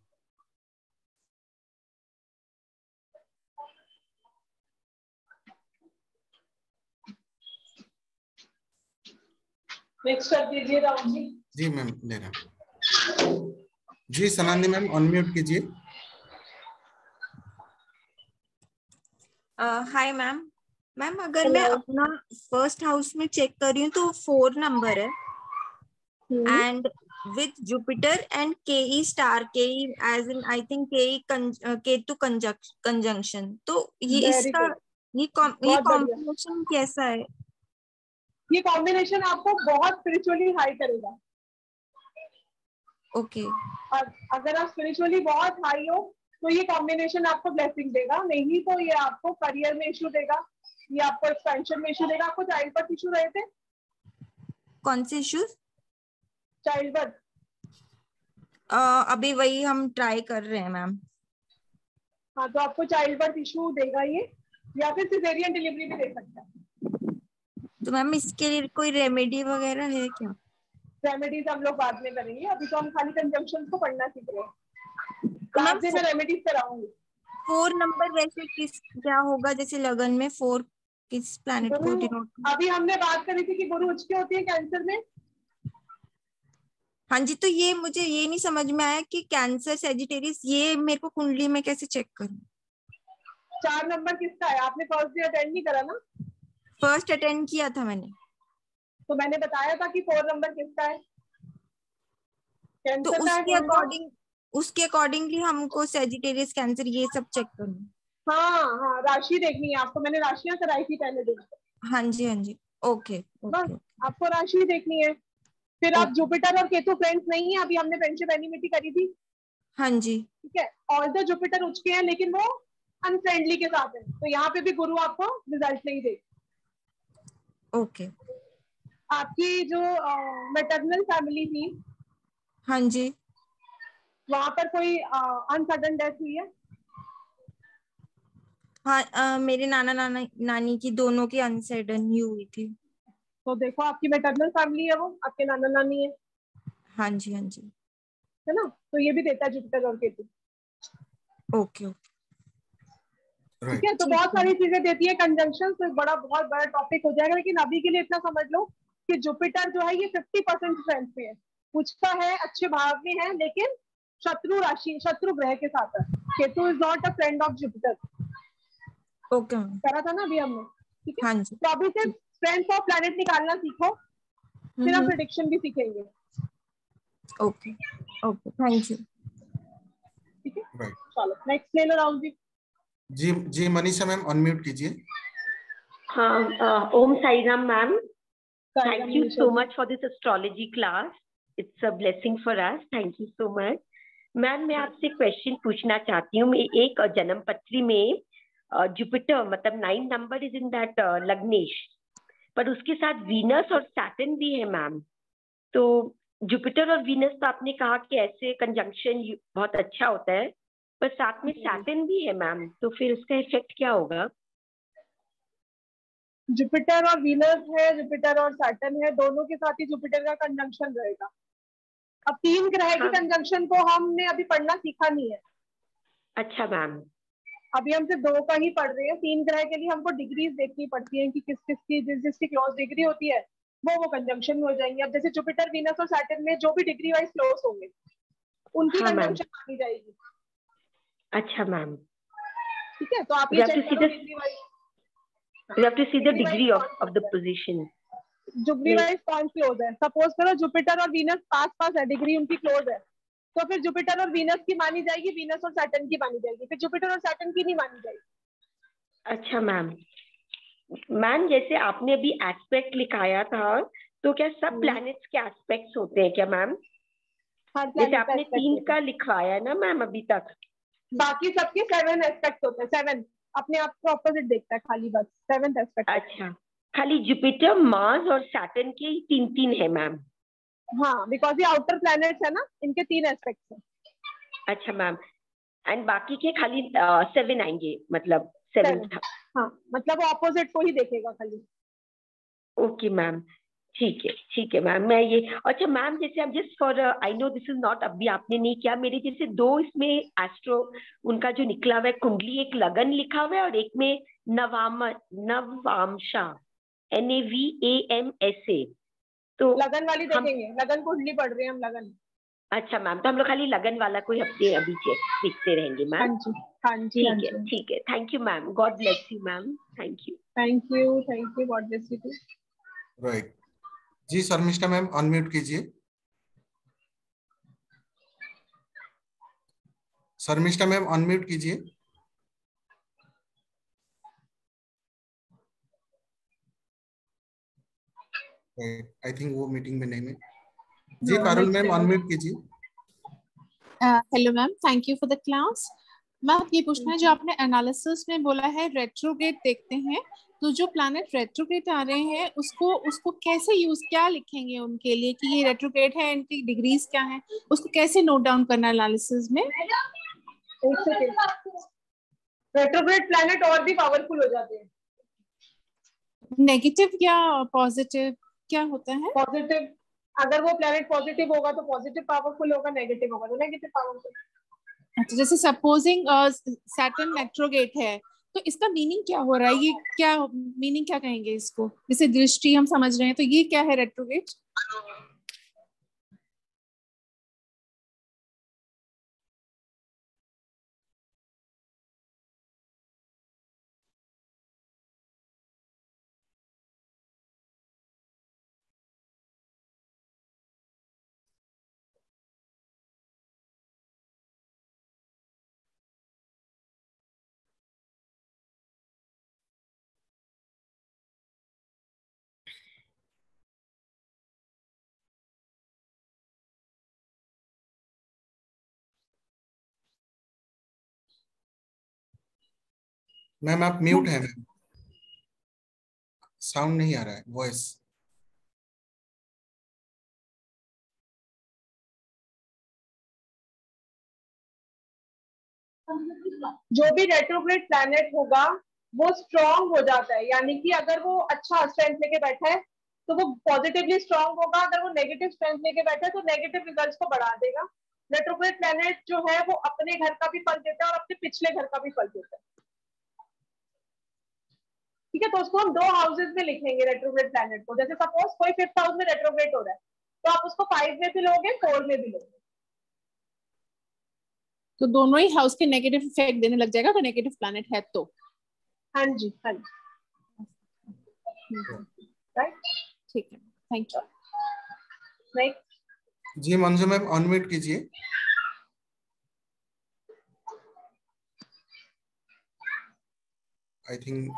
Next कर दीजिए राहुल जी। जी मैम ले रहा हूँ। जी सनानी मैम अनम्यूट कीजिए। हाय मैम मैम अगर मैं अपना फ़र्स्ट हाउस में चेक कर रही हूँ तो फोर नंबर है। And with Jupiter and K E star के ई एज इन आई थिंक के ई केतु कंजंक्शन तो ये Very इसका good. ये कॉम- ये कॉम्बिनेशन कैसा है? ये कॉम्बिनेशन आपको बहुत स्पिरिचुअली हाई करेगा। ओके और अगर आप स्पिरिचुअली बहुत हाई हो तो ये कॉम्बिनेशन आपको ब्लेसिंग देगा। नहीं तो ये आपको करियर में इशू देगा। ये आपको एक्सपेंशन में इशू देगा। आपको चाइल्ड बर्थ इशू रहे थे? कौन से इश्यूज़ चाइल्ड बर्थ अभी वही हम ट्राई कर रहे हैं मैम हाँ तो आपको चाइल्ड बर्थ इशू देगा ये या फिर सिजेरियन डिलीवरी भी दे सकता है। तो मैम इसके लिए कोई रेमेडी वगैरह है क्या? रेमेडीज हम लोग बाद में करेंगे। अभी तो हम खाली कंजम्पशन को पढ़ना सीख रहे हैं। तो मैं रेमेडीज कराऊँगी। फोर नंबर वैसे किस क्या होगा? जैसे लगन में फोर किस प्लैनेट को डिनोट अभी हमने बात करी थी कि गुरु उचके होती है कैंसर में। हाँ जी तो ये मुझे ये नहीं समझ में आया कि कैंसर सेजिटेरियस ये मेरे को कुंडली में कैसे चेक करूँ? चार नंबर किसका है? आपने फ़र्स्ट डे अटेंड नहीं करा ना? फ़र्स्ट अटेंड किया था मैंने। तो मैंने बताया था कि फोर नंबर किसका है? तो कैंसर का है उसके अकॉर्डिंग उसके अकॉर्डिंगली हमको सेजिटेरियस कैंसर ये सब चेक करना हाँ हाँ राशि देखनी है आपको। मैंने राशियाँ कराई थी पहले दिन। हाँ जी हाँ जी। ओके बस आपको राशि देखनी है। फिर आप जुपिटर और केतु फ्रेंड्स नहीं है। अभी हमने फ्रेंडशिप एनिमिटी करी थी। हाँ जी। ठीक है? और तो जुपिटर उच के हैं लेकिन वो अनफ्रेंडली के साथ है। तो यहाँ पे भी गुरु आपको रिज़ल्ट नहीं दे। ओके। आपकी जो मेटर्नल फैमिली थी हाँ जी। वहाँ पर कोई अनसडन डेथ हुई है? हाँ अ, मेरे नाना नाना नानी की दोनों की अनसडन ही हुई थी। तो देखो आपकी मेटर्नल फैमिली है वो आपके नाना नानी है। हाँ जी हाँ जी। है ना? तो ये भी देता है जुपिटर और केतु। Okay okay. ठीक है तो बहुत सारी चीज़ें देती है कंजंक्शन तो बड़ा बहुत बड़ा टॉपिक हो जाएगा लेकिन अभी के लिए इतना समझ लो कि जुपिटर जो है ये फिफ्टी परसेंट स्ट्रेंथ पे है। उसका है अच्छे भाव में है लेकिन शत्रु राशि शत्रु ग्रह के साथ है। Ketu is not a friend of Jupiter okay करा था ना अभी हमने ठीक है? हाँ जी। तो अभी से स्ट्रेंथ ऑफ़ प्लैनेट निकालना सीखो फिर हम हम्म। प्रिडिक्शन भी सीखेंगे। ओके ओके थैंक यू ठीक है? चलो नेक्स्ट ले लो राहुल जी। जी जी मनीषा मैम अनम्यूट कीजिए। हाँ Thank Ram, you Nisha so ji. much for this astrology class. It's a blessing for us. Thank you so much. Ma'am मैं आपसे क्वेश्चन पूछना चाहती हूँ। मैं एक जन्म पत्री में जुपिटर मतलब nine number is in that लग्नेश पर उसके साथ वीनस और सैटर्न भी है मैम तो जुपिटर और वीनस तो आपने कहा कि ऐसे कंजंक्शन बहुत अच्छा होता है पर साथ में सैटर्न भी है मैम तो फिर उसका इफ़ेक्ट क्या होगा? जुपिटर और वीनस है जुपिटर और सैटर्न है दोनों के साथ ही जुपिटर का कंजंक्शन रहेगा. अब तीन ग्रह के हाँ। कंजंक्शन को हमने अभी पढ़ना सीखा नहीं है। अच्छा मैम अभी हम सिर्फ़ दो का ही पढ़ रहे हैं। तीन ग्रह के लिए हमको डिग्रीज देखनी पड़ती हैं कि किस किस की जिस जिसकी क्लोज डिग्री होती है वो वो कंजंक्शन में हो जाएँगे। अब जैसे जुपिटर वीनस और सैटर्न में जो भी डिग्री वाइज क्लोज होंगे उनकी हाँ, कंजंक्शन मानी जाएगी। अच्छा मैम ठीक है? तो आप ये चेक करो degree wise You have to see the Degree of, of the position. कौन क्लोज है? सपोज़ करो जुपिटर और वीनस पास पास है डिग्री उनकी क्लोज है। तो फिर जुपिटर और वीनस की मानी जाएगी वीनस और सैटर्न की मानी जाएगी। फिर जुपिटर और सैटर्न की नहीं मानी जाएगी। अच्छा मैम मैम जैसे आपने अभी एस्पेक्ट लिखाया था तो क्या सब हम्म। प्लैनेट्स के एस्पेक्ट्स होते हैं क्या मैम हर जैसे आपने तीन का लिखवाया है ना मैम अभी तक? बाकी सबके सेवन एस्पेक्ट होते हैं। सेवन अपने आप को ऑपोजिट देखता है खाली बस। सेवन एस्पेक्ट अच्छा। खाली जुपिटर मार्स और सैटर्न के ही तीन तीन है मैम हाँ बिकॉज़ ये आउटर प्लैनेट्स है ना इनके तीन एस्पेक्ट है। अच्छा मैम एंड बाकी के खाली सेवन आएँगे मतलब सेवन हाँ मतलब वो ऑपोजिट को ही देखेगा खाली। ओके मैम ठीक है ठीक है मैम मैं ये अच्छा मैम जैसे अब just for I know this is not अभी आपने नहीं किया मेरे जैसे दो इसमें एस्ट्रो उनका जो निकला हुआ है कुंडली एक लगन लिखा हुआ है और एक में नवाम Navamsa N A V A M S A तो लगन वाली हम- देखेंगे। लगन कुंडली पढ़ रहे हैं हम लगन। अच्छा मैम तो हम लोग खाली लगन वाला कोई हफ़्ते अभी चेक देखते रहेंगे हाँ मैम जी हाँ जी हाँ ठीक है ठीक है। Thank you ma'am God bless you ma'am thank you thank you thank you God bless you right ji Sharmishtha ma'am unmute कीजिए। शर्मिष्ठा मैम अनम्यूट कीजिए। आई थिंक वो मीटिंग में नहीं में जी पारुल मैम अनम्यूट कीजिए। Hello ma'am thank you for the class ma'am ये पूछना है जो आपने एनालिसिस में बोला है रेट्रोग्रेड देखते हैं तो जो प्लैनेट रेट्रोग्रेड आ रहे हैं उसको उसको कैसे यूज़ क्या लिखेंगे उनके लिए कि ये रेट्रोग्रेड है इनकी डिग्रीज क्या है? उसको कैसे नोट डाउन करना एनालिसिस में? रेट्रोग्रेड प्लैनेट और भी पावरफुल हो जाते हैं। नेगेटिव या पॉजिटिव क्या होता है? पॉजिटिव अगर वो प्लैनेट पॉजिटिव होगा तो पॉजिटिव पावरफुल होगा नेगेटिव होगा तो नेगेटिव पावरफुल अच्छा जैसे सपोजिंग सैटर्न रेट्रोगेट है तो इसका मीनिंग क्या हो रहा है? ये क्या मीनिंग क्या कहेंगे इसको? जैसे दृष्टि हम समझ रहे हैं तो ये क्या है रेट्रोगेट मैम आप म्यूट है मैम साउंड नहीं आ रहा है वॉइस। जो भी रेट्रोग्रेड प्लैनेट होगा वो स्ट्रॉन्ग हो जाता है। यानी कि अगर वो अच्छा स्ट्रेंथ लेके बैठा है तो वो पॉजिटिवली स्ट्रॉन्ग होगा। अगर वो नेगेटिव स्ट्रेंथ लेके बैठा है तो नेगेटिव रिजल्ट्स को बढ़ा देगा। रेट्रोग्रेड प्लैनेट जो है वो अपने घर का भी फल देता है और अपने पिछले घर का भी फल देता है। ठीक है तो उसको हम दो हाउसेज में लिखेंगे रेट्रोग्रेड प्लैनेट को। जैसे सपोज़ कोई फिफ्थ हाउस में रेट्रोग्रेड हो रहा है तो आप उसको फाइव में भी लोगे फोर में भी लोगे। तो दोनों ही हाउस के नेगेटिव इफ़ेक्ट देने लग जाएगा अगर नेगेटिव प्लैनेट है तो। हाँ जी हाँ जी। राइट ठीक है थैंक यू नेक्स्ट जी मंजू मैम अनम्यूट कीजिए। आई थिंक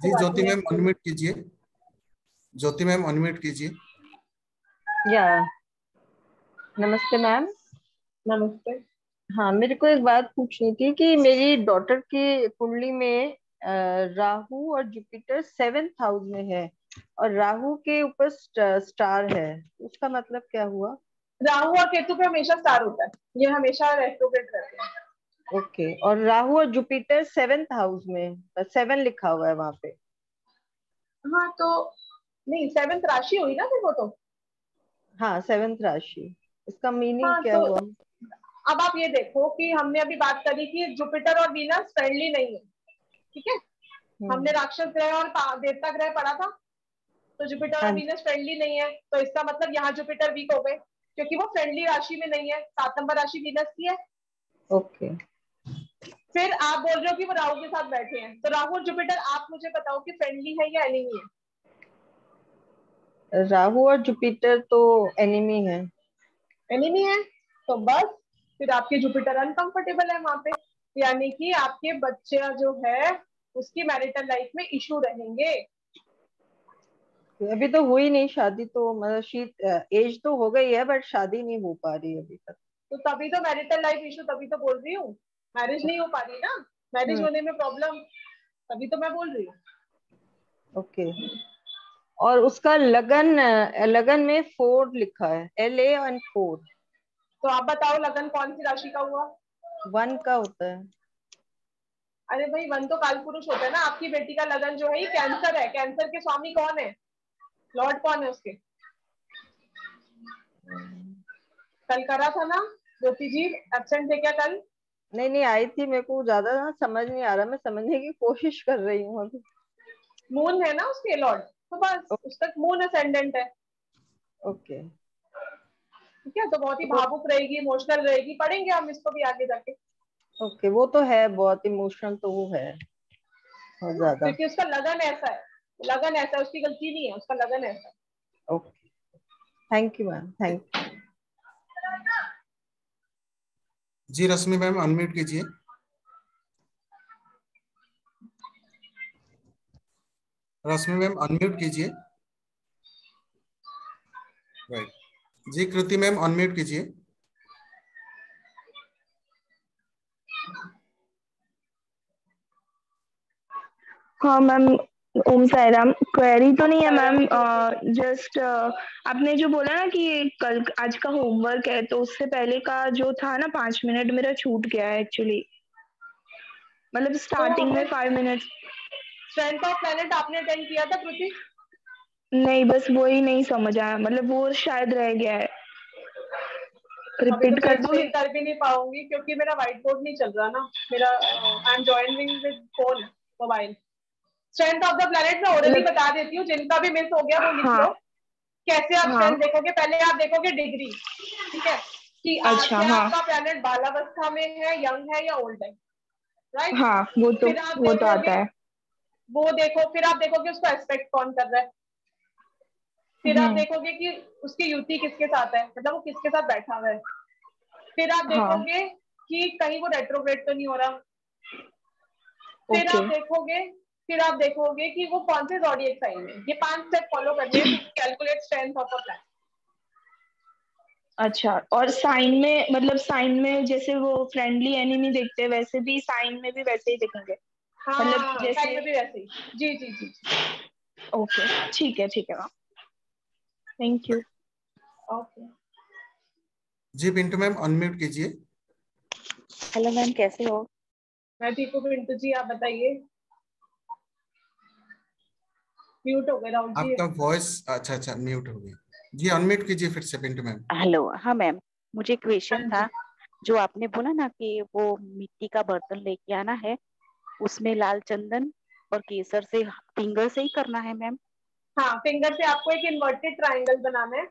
जी ज्योति मैम अनम्यूट कीजिए। ज्योति मैम अनम्यूट कीजिए। या। नमस्ते मैम। नमस्ते। हाँ मेरे को एक बात पूछनी थी कि मेरी डॉटर की कुंडली में राहु और जुपिटर सेवेंथ हाउस में है और राहु के ऊपर स्टार है। उसका मतलब क्या हुआ? राहु और केतु पे हमेशा स्टार होता है। ये हमेशा रेट्रोग्रेड रहते हैं। Okay okay. और राहु और जुपिटर सेवेंथ हाउस में सेवन लिखा हुआ है वहाँ पे। हाँ तो नहीं सेवेंथ राशि हुई ना देखो तो? हाँ सेवेंथ राशि। इसका मीनिंग हाँ, क्या तो, हुआ? अब आप ये देखो कि हमने अभी बात करी कि जुपिटर और वीनस फ्रेंडली नहीं है ठीक है? हमने राक्षस ग्रह और देवता ग्रह पढ़ा था तो जुपिटर और वीनस फ्रेंडली नहीं है तो इसका मतलब यहाँ जुपिटर वीक हो गए क्योंकि वो फ्रेंडली राशि में नहीं है सात नंबर राशि वीनस की है। ओके। okay. फिर आप बोल रहे हो कि वो राहु के साथ बैठे हैं। तो राहु और जुपिटर आप मुझे बताओ कि फ्रेंडली है या एनिमी है? राहु और जुपिटर तो एनिमी है। एनिमी है? तो बस फिर आपके जुपिटर अनकंफर्टेबल है वहाँ पे। यानी कि आपके बच्चे जो है उसकी मैरिटल लाइफ में इशू रहेंगे। अभी तो हुई नहीं शादी तो मतलब शीत एज तो हो गई है बट शादी नहीं हो पा रही अभी तक। तो तभी तो मैरिटल लाइफ इशू तभी तो बोल रही हूँ। मैरिज नहीं हो पा रही ना? मैरिज होने में प्रॉब्लम। तभी तो मैं बोल रही हूँ। ओके। और उसका लगन लगन में फोर लिखा है। एल ए एंड फोर तो आप बताओ लगन कौन सी राशि का हुआ? वन का होता है। अरे भाई वन तो काल पुरुष होता है ना। आपकी बेटी का लगन जो है कैंसर है। कैंसर के स्वामी कौन है? लॉर्ड कौन है उसके? कल करा था ना ज्योति जी एबसेंट थे क्या कल? नहीं नहीं आई थी मेरे को ज़्यादा ना समझ नहीं आ रहा मैं समझने की कोशिश कर रही हूँ अभी। मून है ना उसके लॉर्ड तो बस उस तक मून असेंडेंट है। ओके। ठीक है तो बहुत ही भावुक रहेगी इमोशनल रहेगी। पढ़ेंगे हम इसको भी आगे जाके। ओके वो तो है बहुत इमोशनल तो वो है। बहुत ज़्यादा। क्योंकि उसका लगन ऐसा है। लगन ऐसा है उसकी गलती नहीं है उसका लगन ऐसा है। Okay. Thank you ma'am thank you ji, Rashmi ma'am unmute कीजिए। रश्मि मैम अनम्यूट कीजिए। राइट जी, कृति मैम अनम्यूट कीजिए। हाँ मैम ओम साईराम। क्वेरी तो नहीं है मैम जस्ट आपने जो बोला ना कि कल आज का होमवर्क है तो उससे पहले का जो था ना पाँच मिनट मेरा छूट गया है एक्चुअली मतलब स्टार्टिंग में five minute strength of planet आपने अटेंड किया था कृति नहीं बस वही नहीं समझ आया। मतलब वो शायद रह गया है। रिपीट तो कर दो। कर भी नहीं पाऊँगी क्योंकि मेरा व्हाइट बोर्ड नहीं चल रहा ना। मेरा I am joining with phone mobile strength of the planet मैं मतलब- बता देती हूँ जिनका भी मिस हो गया वो लिख हाँ। लो। कैसे आप हाँ। स्ट्रेंथ देखोगे? पहले आप देखोगे डिग्री ठीक है? कि अच्छा, हाँ। आपका प्लेनेट बालावस्था में है यंग है या ओल्ड है? राइट हाँ वो तो वो तो आता है। वो देखो फिर आप देखोगे उसको एक्सपेक्ट कौन कर रहा है? फिर आप हम्म। देखोगे कि उसकी युति किसके साथ है? मतलब वो किसके साथ बैठा हुआ है? फिर आप हाँ। देखोगे कि कहीं वो रेट्रोग्रेड तो नहीं हो रहा। फिर आप देखोगे फिर आप देखोगे कि वो कौन से जॉडिएक साइन है? ये पाँच स्टेप फॉलो करने calculate strength of a plan अच्छा और साइन में मतलब साइन में जैसे वो फ्रेंडली एनिमी देखते हैं वैसे भी साइन में भी वैसे ही दिखेंगे? हाँ मतलब जैसे- में भी वैसे ही। जी जी जी। ओके ठीक है ठीक है मैम थैंक यू ओके जी पिंटू मैम अनम्यूट कीजिए। हेलो मैम कैसे हो? मैं ठीक हूँ पिंटू जी आप बताइए। म्यूट हो गए राहुल जी। आपका वॉइस अच्छा अच्छा म्यूट हो गई जी अनम्यूट कीजिए फिर से पिंटू मैम हेलो हाँ मैम मुझे क्वेश्चन था जो। आपने बोला ना कि वो मिट्टी का बर्तन लेके आना है उसमें लाल चंदन और केसर से फिंगर से ही करना है मैम हाँ फिंगर से आपको एक इन्वर्टेड ट्राइंगल बनाना है।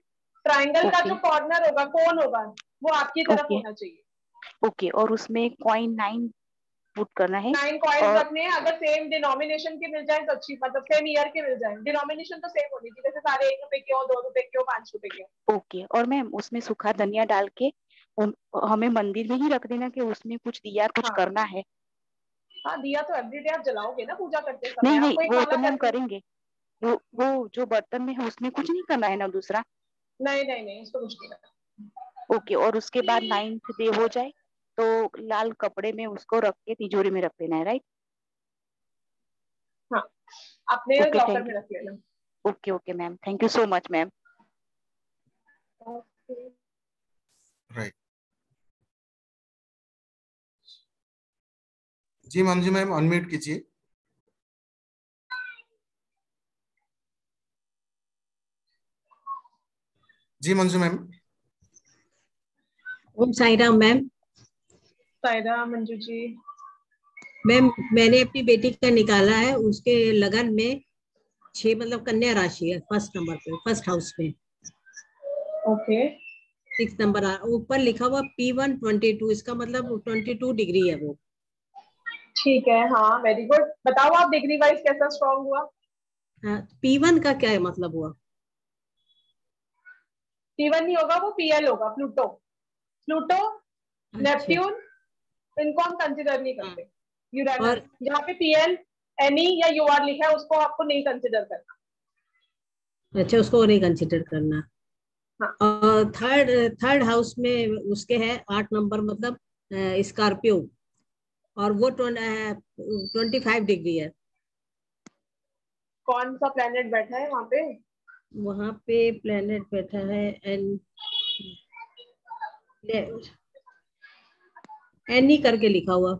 ट्रायंगल का जो कॉर्नर होगा कौन होगा? वो आपकी तरफ़ Okay. होना चाहिए। ओके और उसमें कॉइन नाइन पुट करना है। नाइन कॉइन्स और- रखने हैं अगर सेम डिनोमिनेशन के मिल जाए तो अच्छी मतलब सेम ईयर के मिल जाए। डिनोमिनेशन तो सेम होनी चाहिए जैसे सारे एक रुपए के हो दो रुपए के हो पाँच रुपए के ओके और मैम उसमें सूखा धनिया डाल के उन- हमें मंदिर में ही रख देना कि उसमें कुछ दिया कुछ हाँ। करना है? हाँ दिया तो एवरीडे आप जलाओगे ना पूजा करते समय। नहीं नहीं वो तो करके- करेंगे। वो वो जो बर्तन में है उसमें कुछ नहीं करना है ना दूसरा? नहीं नहीं नहीं इसको कुछ नहीं करना। ओके और उसके बाद नाइन्थ डे हो जाए? तो लाल कपड़े में उसको रख के तिजोरी में रख देना है राइट हाँ लॉकर में रख लेना। Okay okay ma'am thank you so much ma'am right ji Manju ma'am unmute कीजिए। जी Manju ma'am Om Sairam ma'am Sairam Manju ji ma'am मैंने अपनी बेटी का निकाला है उसके लगन में छह मतलब कन्या राशि है फ़र्स्ट नंबर पे फ़र्स्ट हाउस में। ओके। सिक्स नंबर ऊपर लिखा हुआ पी वन ट्वेंटी टू इसका मतलब ट्वेंटी टू डिग्री है वो। ठीक है हाँ वेरी गुड बताओ आप डिग्री वाइज कैसा स्ट्रॉन्ग हुआ? पी वन का क्या है मतलब हुआ? पी वन नहीं होगा वो पीएल होगा प्लूटो प्लूटो अच्छा। इनको हम कंसिडर नहीं करते। यूरेनस जहाँ पे पीएल एनी या यूआर लिखा है उसको आपको नहीं कंसिडर करना। अच्छा उसको नहीं कंसिडर करना। हाँ। थर्ड थर्ड हाउस में उसके है आठ नंबर मतलब स्कॉर्पियो और वो ट्वेंटी फाइव डिग्री है। कौन सा प्लेनेट बैठा है वहाँ पे? वहाँ पे प्लेनेट बैठा है एन एनी करके लिखा हुआ।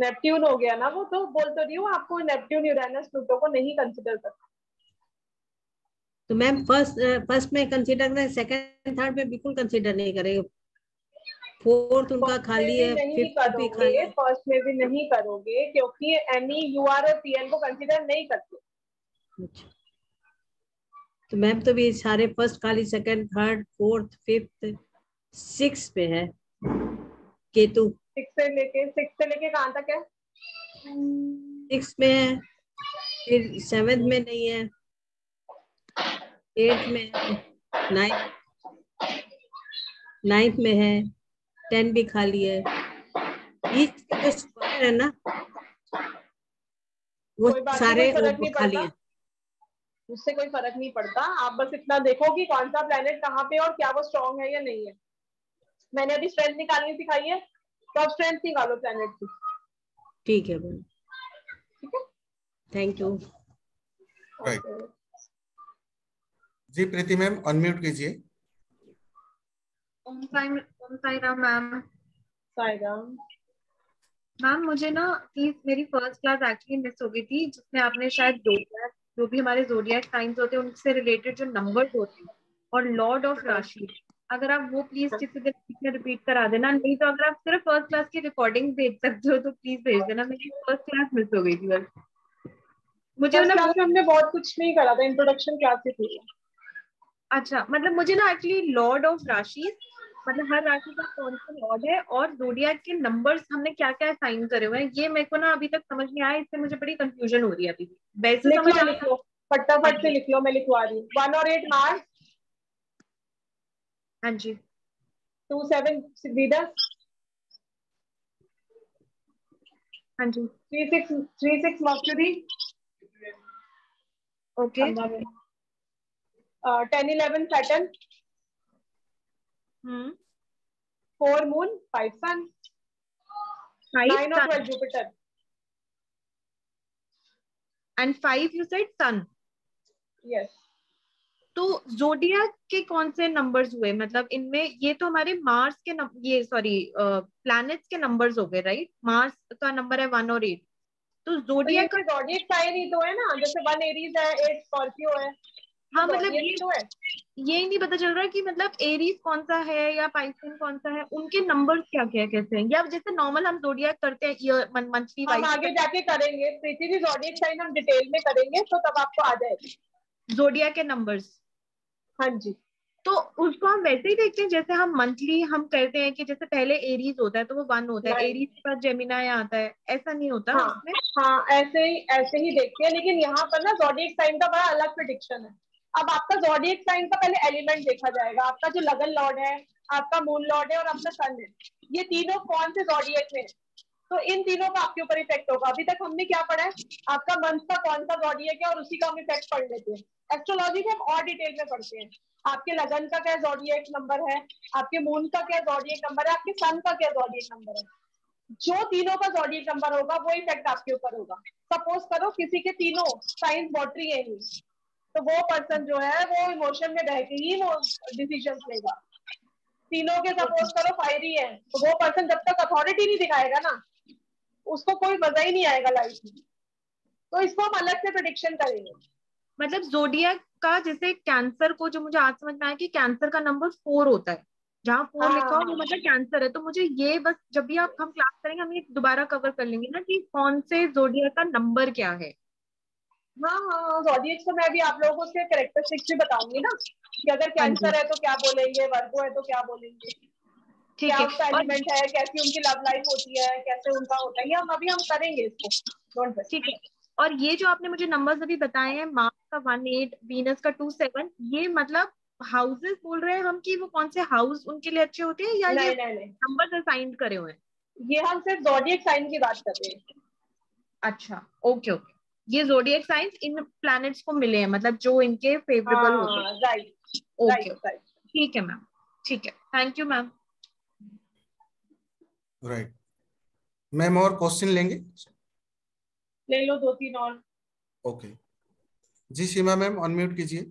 नेपट्यून हो गया ना वो तो बोल तो रही हूँ आपको नेपट्यून यूरेनस प्लूटो को नहीं कंसिडर करना। तो मैम फ़र्स्ट फ़र्स्ट में कंसीडर करें सेकंड थर्ड में बिल्कुल कंसीडर नहीं करेंगे। फोर्थ उनका खाली है फिफ्थ भी खाली है। फ़र्स्ट में भी नहीं करोगे क्योंकि एनी यूआर और पीएल को कंसिडर नहीं करते। अच्छा। तो मैम तो भी सारे फ़र्स्ट खाली second third fourth fifth six पे है। केतु। सिक्स से लेके सिक्स से लेके कहाँ तक है? सिक्स में है फिर सेवेंथ में नहीं है एट्थ में है नाइन्थ नाइन्थ में है टेन भी खाली है। ईच जो स्क्वायर है ना वो सारे खाली है। उससे कोई फ़र्क नहीं पड़ता। आप बस इतना देखो कि कौन सा प्लेनेट कहाँ पे और क्या वो स्ट्रॉन्ग है या नहीं है। मैंने अभी स्ट्रेंथ निकालनी सिखाई है। तो आप स्ट्रेंथ निकालो प्लेनेट की। ठीक है मैम। ठीक है? थैंक यू जी प्रीति मैम अनम्यूट कीजिए। ओम साई ओम साई राम मैम। साई राम मैम मुझे ना प्लीज़ मेरी फ़र्स्ट क्लास एक्चुअली मिस हो गई थी जिसमें आपने शायद जोडियक जो भी हमारे जोडियक साइंस होते हैं उनसे रिलेटेड जो नंबर्स होते हैं और लॉर्ड ऑफ़ राशि अगर आप वो प्लीज़ किसी दिन रिपीट करा देना नहीं तो अगर आप सिर्फ़ फ़र्स्ट क्लास की रिकॉर्डिंग भेज सकते हो तो प्लीज़ भेज देना। मेरी फ़र्स्ट क्लास मिस हो गई थी बस। मुझे ना हमने बहुत कुछ नहीं करा था इंट्रोडक्शन क्लास ही थी। अच्छा मतलब मुझे ना एक्चुअली लॉर्ड ऑफ़ राशि मतलब हर राशि का कौन सा लॉर्ड है और जोडियाक के नंबर्स हमने क्या क्या साइन करे हुए हैं ये मेरे को ना अभी तक समझ नहीं आया इससे मुझे बड़ी कंफ्यूजन हो रही है अभी वैसे समझ आ फटाफट से लिख लो मैं लिखवा रही हूँ। वन और एट मार्च हाँ जी। टू सेवन दस हाँ जी। Three six three six Mercury okay. Ten eleven Saturn hmm. Four moon five sun? Nine और twelve Jupiter? And five you said sun yes तो जोडिया के कौन से नंबर्स हुए? मतलब इनमें ये तो हमारे मार्स के नम, ये सॉरी प्लैनेट्स के नंबर्स हो गए राइट मार्स का नंबर है वन और एट तो जोडिया ये जोडियाक तो zodiac साइन ही तो है ना? जैसे वन एरीज है एट स्कॉर्पियो है। हाँ तो मतलब ये तो है। ये नहीं पता चल रहा कि मतलब एरीज कौन सा है या पाइथन कौन सा है उनके नंबर्स क्या क्या कैसे हैं? या जैसे नॉर्मल हम जोडिया करते हैं ईयर मंथली हम आगे जाके करेंगे। प्रीति जी zodiac साइन हम डिटेल में करेंगे तो तब आपको आ जाएगा। जोडियाक के नंबर्स हाँ जी। तो उसको हम वैसे ही देखते हैं जैसे हम मंथली हम करते हैं कि जैसे पहले एरीज होता है तो वो वन होता है एरीज के बाद जेमिनाई आता है ऐसा नहीं होता हाँ उसमें? हाँ ऐसे ही ऐसे ही देखते हैं लेकिन यहाँ पर ना zodiac साइन का बड़ा अलग प्रिडिक्शन है। अब आपका zodiac साइन का पहले एलिमेंट देखा जाएगा आपका जो लगन लॉर्ड है आपका मून लॉर्ड है और आपका सन है ये तीनों कौन से में है? तो इन तीनों का आपके ऊपर इफ़ेक्ट होगा। अभी तक हमने क्या पढ़ा है? आपका मंथ का कौन सा zodiac है क्या? और उसी का हम इफ़ेक्ट पढ़ लेते हैं। एस्ट्रोलॉजी को हम और डिटेल में पढ़ते हैं। आपके लगन का क्या zodiac नंबर है? आपके मून का क्या zodiac नंबर है? आपके सन का क्या zodiac नंबर है? जो तीनों का zodiac नंबर होगा, वो इफ़ेक्ट आपके ऊपर होगा। सपोज़ करो किसी के तीनों साइंस बॉटरी है ही। तो वो पर्सन जो है, वो इमोशन में रह के ही वो डिसीज़न लेगा। तीनों के सपोज़ करो फायरी है। तो वो पर्सन जब तक अथॉरिटी नहीं दिखाएगा ना उसको कोई मज़ा ही नहीं आएगा लाइफ में। तो इसको हम अलग से प्रिडिक्शन करेंगे। मतलब जोडिया का जैसे कैंसर को जो मुझे आज समझ में आया कि कैंसर का नंबर फोर होता है। जहाँ फोर लिखा हो वो मतलब कैंसर है। तो मुझे ये बस जब भी आप हम क्लास करेंगे हम ये दोबारा कवर कर लेंगे ना कि कौन से जोडिया का नंबर क्या है। हाँ हाँ zodiac को मैं भी आप लोगों को उसके कैरेक्टरिस्टिक्स भी बताऊँगी ना कि अगर कैंसर है तो क्या बोलेंगे वर्गो है तो क्या बोलेंगे। ठीक है। उसका एलिमेंट है? कैसी उनकी लव लाइफ होती है? कैसे उनका होता है? ये हम अभी हम करेंगे इसको। ठीक है। और ये जो आपने मुझे नंबर्स अभी बताए हैं मार्स का वन एट वीनस का टू सेवन ये मतलब हाउसेस बोल रहे हैं हम कि वो कौन से हाउस उनके लिए अच्छे होते हैं या नहीं ये नंबर्स असाइन करे हुए हैं? ये हम सिर्फ़ zodiac साइन की बात कर रहे हैं। अच्छा ओके ओके ये जोडियक साइंस इन प्लैनेट्स को मिले हैं मतलब जो इनके फेवरेबल होते हैं। राइट ओके ठीक है मैम ठीक है। Thank you ma'am right ma'am और क्वेश्चन लेंगे? ले लो दो तीन और। ओके जी सीमा मैम अनम्यूट कीजिए।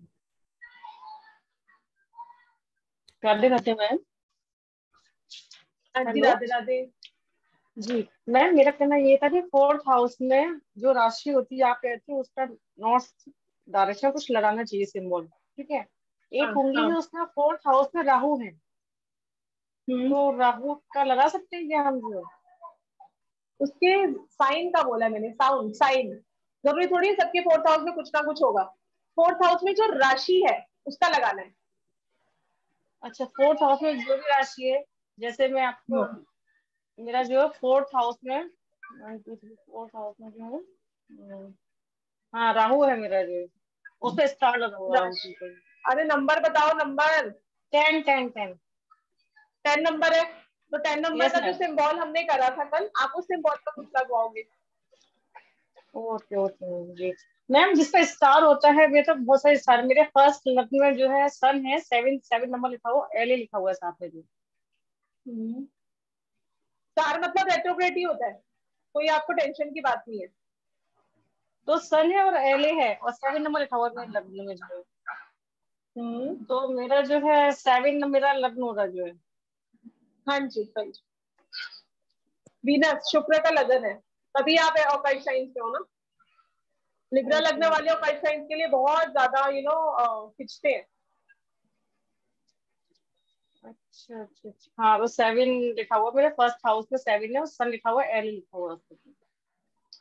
राधे राधे मैम हाँ जी राधे राधे। जी मैम मेरा कहना ये था कि फोर्थ हाउस में जो राशि होती है आप कहते हो उसका नॉर्थ डायरेक्शन कुछ लगाना चाहिए सिंबल ठीक है? एक हाँ, कुंडली हाँ। में उसका फोर्थ हाउस में राहु है। तो राहु का लगा सकते हैं क्या हम जो उसके साइन का बोला मैंने साउंड साइन ज़रूरी थोड़ी है सबके फोर्थ हाउस में कुछ ना कुछ होगा। फोर्थ हाउस में जो राशि है उसका लगाना है। अच्छा फोर्थ हाउस में जो भी राशि है जैसे मैं आपको मेरा जो है फोर्थ हाउस में फोर्थ हाउस में जो है हाँ राहु है मेरा जो। उस स्टार लगा हुआ अरे नंबर बताओ number ten ten ten ten number है। तो टेन नंबर Yes, का जो सिंबल हमने करा था कल आप उस सिंबल पर कुछ लगवाओगे। ओके ओके जी। मैम जिसका स्टार होता है मेरे तो बहुत सारे स्टार मेरे फ़र्स्ट लकी में जो है सन है सेवन सेवन नंबर लिखा हुआ एल लिखा हुआ है साथ में जी स्टार मतलब रेट्रोग्रेड ही होता है। कोई आपको टेंशन की बात नहीं है। तो सन है और एल है और सेवन नंबर लिखा हुआ है मेरे लग्न में जो है। तो मेरा जो है सेवन मेरा लग्न होगा जो है। हाँ जी हाँ जी। वीनस शुक्र का लगन है। तभी आप ऑकल्ट साइंस पे हो ना? लिब्रा लगने वाले ऑकल्ट साइंस के लिए बहुत ज़्यादा यू नो खिंचते हैं। अच्छा अच्छा अच्छा। हाँ वो सेवन लिखा हुआ मेरे फ़र्स्ट हाउस में सेवन है और सन लिखा हुआ एल लिखा हुआ।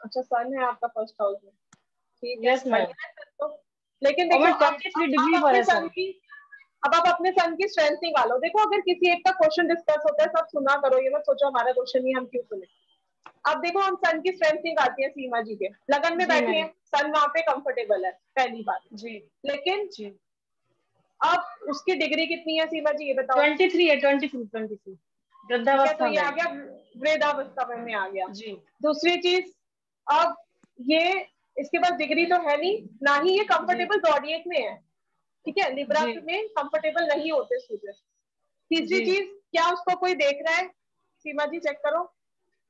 अच्छा सन है आपका फ़र्स्ट हाउस में। ठीक है है तो। लेकिन देखो अब- 23 डिग्री पर है की अब आप अपने सन की स्ट्रेंथ निकालो। देखो अगर किसी एक का क्वेश्चन डिस्कस होता है सब सुना करो ये मत सोचो हमारा क्वेश्चन नहीं हम क्यों सुने? अब देखो हम सन की स्ट्रेंथ निकालती है सीमा जी के। लगन में बैठे। हैं सन वहाँ पे कंफर्टेबल है पहली बात। जी। लेकिन जी। अब उसकी डिग्री कितनी है सीमा जी ये बताओ। ट्वेंटी थ्री है ट्वेंटी थ्री ट्वेंटी थ्री वृद्धावस्था तो ये आ में गया वृद्धावस्था में आ गया। जी। दूसरी चीज़ अब ये इसके पास डिग्री तो है नहीं ना ही ये कंफर्टेबल जॉडिएक में है। ठीक है लिब्रा में कंफर्टेबल नहीं होते सूर्य। तीसरी चीज़ क्या उसको कोई देख रहा है? सीमा जी चेक करो।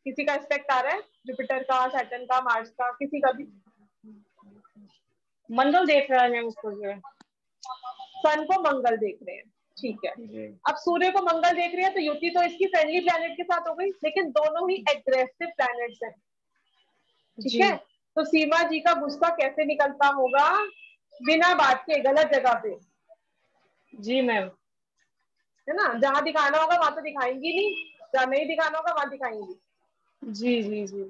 किसी का एस्पेक्ट आ रहा है? जुपिटर का सैटर्न का मार्स का किसी का भी। मंगल देख रहा है मैम उसको जो सन को मंगल देख रहे हैं। ठीक है। अब सूर्य को मंगल देख रहे हैं तो युति तो इसकी फ्रेंडली प्लेनेट के साथ हो गई लेकिन दोनों ही एग्रेसिव प्लैनेट्स हैं। ठीक है? तो सीमा जी का गुस्सा कैसे निकलता होगा? बिना बात के गलत जगह पे। जी मैम। है ना? जहाँ दिखाना होगा वहाँ तो दिखाएँगी नहीं। जहाँ नहीं दिखाना होगा वहाँ दिखाएँगी। जी जी जी।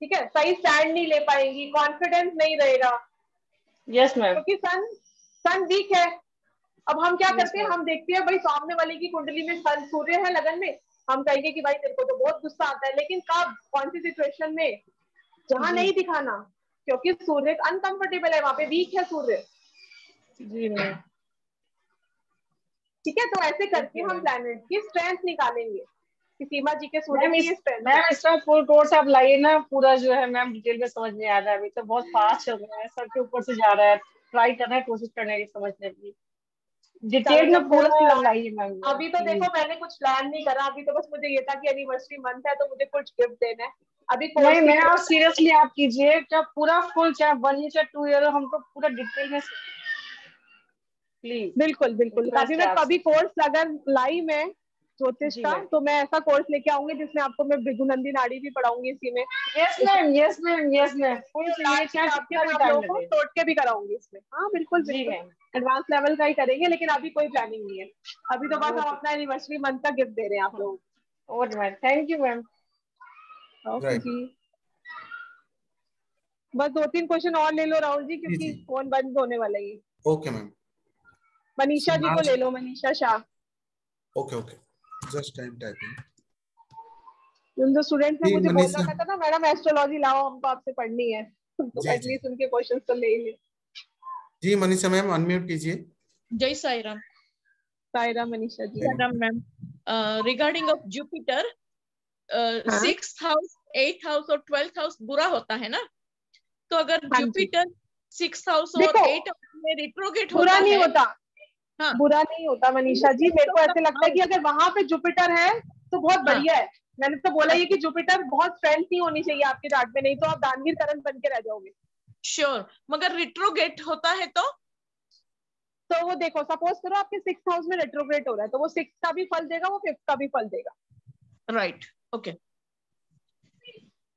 ठीक है? सही स्टैंड नहीं ले पाएँगी कॉन्फिडेंस नहीं रहेगा। यस मैम क्योंकि सन सन वीक है। अब हम क्या Yes, करते हैं? हम देखते हैं भाई सामने वाले की कुंडली में सन सूर्य है लगन में। हम कहेंगे कि भाई तेरे को तो बहुत गुस्सा आता है। लेकिन कब? कौन सी सिचुएशन में? जहाँ। नहीं दिखाना। क्योंकि सूर्य अनकंफर्टेबल है वहाँ पे वीक है सूर्य। जी मैम ठीक है तो ऐसे करके हम प्लैनेट की स्ट्रेंथ निकालेंगे। सीमा जी के सूर्य ये स्ट्रेंथ मैम इसका फुल कोर्स आप लाइए ना पूरा जो है मैम डिटेल में समझ नहीं आ रहा है अभी तो बहुत फास्ट चल रहा है सर के ऊपर से जा रहा है। ट्राई करना है कोशिश करने की समझने की। डिटेल में पूरा लाइए मैम। अभी तो देखो मैंने कुछ प्लान नहीं करा अभी तो बस मुझे ये था कि एनिवर्सरी मंथ है तो मुझे कुछ गिफ्ट देना है। अभी नहीं मैं आप सीरियसली आप कीजिए चाहे पूरा फुल चाहे वन ईयर चाहे टू ईयर हमको पूरा डिटेल में प्लीज़ बिल्कुल बिल्कुल। अभी मैं कभी कोर्स अगर लाई मैं ज्योतिष का तो मैं ऐसा कोर्स लेके आऊँगी जिसमें आपको मैं भृगुनंदी नाड़ी भी पढ़ाऊँगी इसी में। Yes ma'am yes ma'am yes ma'am full तोड़ के भी कराऊँगी इसमें। हाँ बिल्कुल एडवांस लेवल का ही करेंगे लेकिन अभी कोई प्लानिंग नहीं है। अभी तो बस हम अपना एनिवर्सरी मंथ का गिफ्ट दे रहे हैं आप लोगों थैंक यू मैम ओके जी। बस दो तीन क्वेश्चन और ले लो राहुल जी क्योंकि फ़ोन बंद होने वाला है ये। ओके मैम मनीषा जी को ले लो Manisha Shah. Okay okay just time typing उन जो स्टूडेंट ने मुझे मनीषा। बोलना था ना मैडम एस्ट्रोलॉजी लाओ हमको आपसे पढ़नी है। तो जी, जी। एटलीस्ट उनके क्वेश्चन तो ले ही ले जी मनीषा मैम अनम्यूट कीजिए। Jai Ram. Sairam Manisha ji. Sai Ram, ma'am. Uh, regarding हाँ। sixth house, eighth house और ट्वेल्थ हाउस बुरा होता है ना? तो अगर हाँ जुपिटर सिक्स हाउस और एट में रिट्रोगेट बुरा होता नहीं होता। हाँ। बुरा नहीं होता मनीषा जी। मेरे को ऐसे लगता है कि अगर वहाँ पे जुपिटर है तो बहुत हाँ। बढ़िया है। मैंने तो बोला ये कि जुपिटर बहुत फ्रेंड नहीं होनी चाहिए आपके चार्ट में नहीं तो आप दानवीर करण बन के रह जाओगे। Sure sure. मगर रिट्रोगेट होता है तो? तो वो देखो सपोज़ करो आपके सिक्स हाउस में रेट्रोग्रेट हो रहा है तो वो सिक्स का भी फल देगा वो फिफ्थ का भी फल देगा। राइट ओके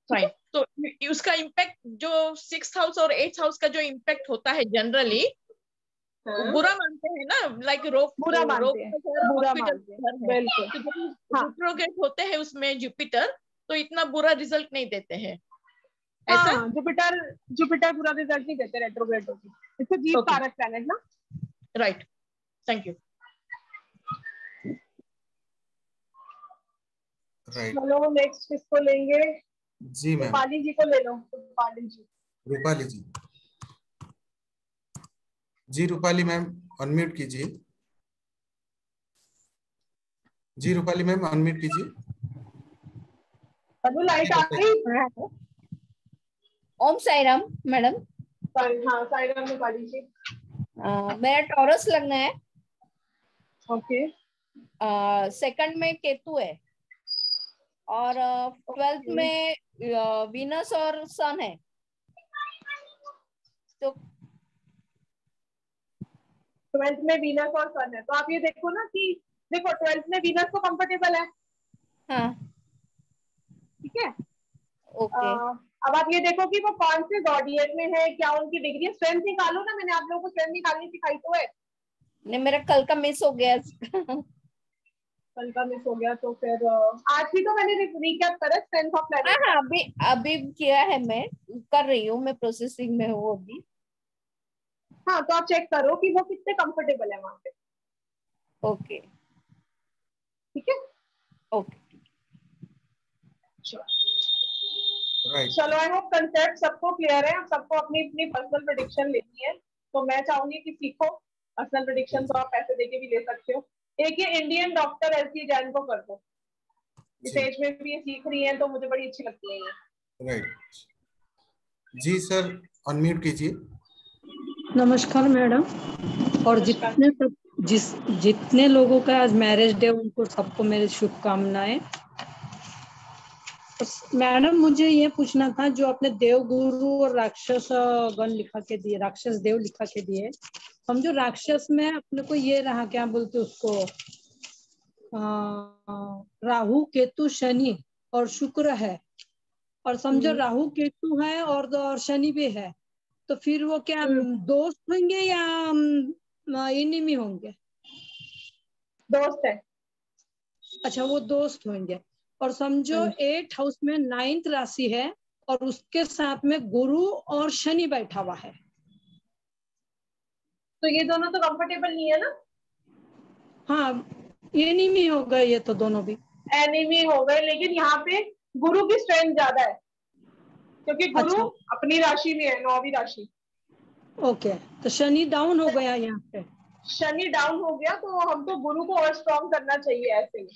फाइन तो उसका इम्पैक्ट जो सिक्स हाउस और एट हाउस का जो इम्पैक्ट होता है जनरली हाँ। बुरा मानते हैं ना? लाइक रोग बुरा रोग मानते हैं, बुरा मानते। तो हाँ। होते हैं उसमें जुपिटर तो इतना बुरा रिज़ल्ट नहीं देते हैं। ऐसा? हाँ जुपिटर जुपिटर पूरा रिज़ल्ट नहीं देते रेट्रोग्रेड होगी जीव Okay. कारक प्लैनेट ना? राइट थैंक यू चलो नेक्स्ट किसको लेंगे? जी मैम पाली जी को ले लो पाली जी। रूपाली जी। जी रूपाली मैम अनम्यूट कीजिए। जी रूपाली मैम अनम्यूट कीजिए। लाइट आ गई? ओम साईराम मैडम। हाँ साईराम रूपाली जी। मेरा टॉरस लगना है। ओके सेकंड में केतु है। और ट्वेल्थ में वीनस और सन है। तो ट्वेल्थ में वीनस और सन है। तो आप ये देखो ना कि देखो ट्वेल्थ में वीनस तो कंफर्टेबल है। हाँ। ठीक है? ओके अब आप ये देखो कि वो कौन से जॉडियक में है क्या उनकी डिग्री स्ट्रेंथ निकालो ना मैंने आप लोगों को स्ट्रेंथ निकालनी सिखाई तो है। नहीं मेरा कल का मिस हो गया। कल का मिस हो गया तो फिर आज भी तो मैंने रिकैप करा स्ट्रेंथ ऑफ़ प्लैनेट हाँ अभी अभी किया है मैं कर रही हूँ मैं प्रोसेसिंग में हूँ अभी। हाँ तो आप चेक करो कि वो कितने कंफर्टेबल है वहाँ पे। ओके ठीक है? ओके चलो आई होप कंसेप्ट सबको क्लियर है सबको अपनी अपनी पर्सनल प्रोडिक्शन लेनी है। तो मैं चाहूँगी कि सीखो पर्सनल प्रोडिक्शन तो आप पैसे देके भी ले सकते हो। एक ये Indian doctor S C Jain को कर दो। इस एज में भी ये सीख रही हैं तो मुझे बड़ी अच्छी लगती है ये। राइट जी सर अनम्यूट कीजिए। नमस्कार मैडम। और जितने सब जिस जितने लोगों का आज मैरिज डे उनको सबको मेरी शुभकामनाएँ। मैडम मुझे ये पूछना था जो आपने देवगुरु और राक्षस गण लिखा के दिए राक्षस देव लिखा के दिए हम जो राक्षस में अपने को ये रहा क्या बोलते उसको? राहु केतु शनि और शुक्र है। और समझो राहु केतु है और, और शनि भी है। तो फिर वो क्या दोस्त होंगे या इनिमी होंगे? दोस्त है। अच्छा वो दोस्त होंगे। और समझो एट हाउस में नाइन्थ राशि है और उसके साथ में गुरु और शनि बैठा हुआ है। तो ये दोनों तो कंफर्टेबल नहीं है ना? हाँ एनिमी हो गए ये तो दोनों भी। एनिमी हो गए लेकिन यहाँ पे गुरु की स्ट्रेंथ ज़्यादा है। क्योंकि गुरु अच्छा। अपनी राशि में है नौवीं राशि। ओके तो शनि डाउन हो गया यहाँ पे। शनि डाउन हो गया तो हम तो गुरु को और स्ट्रॉन्ग करना चाहिए ऐसे में।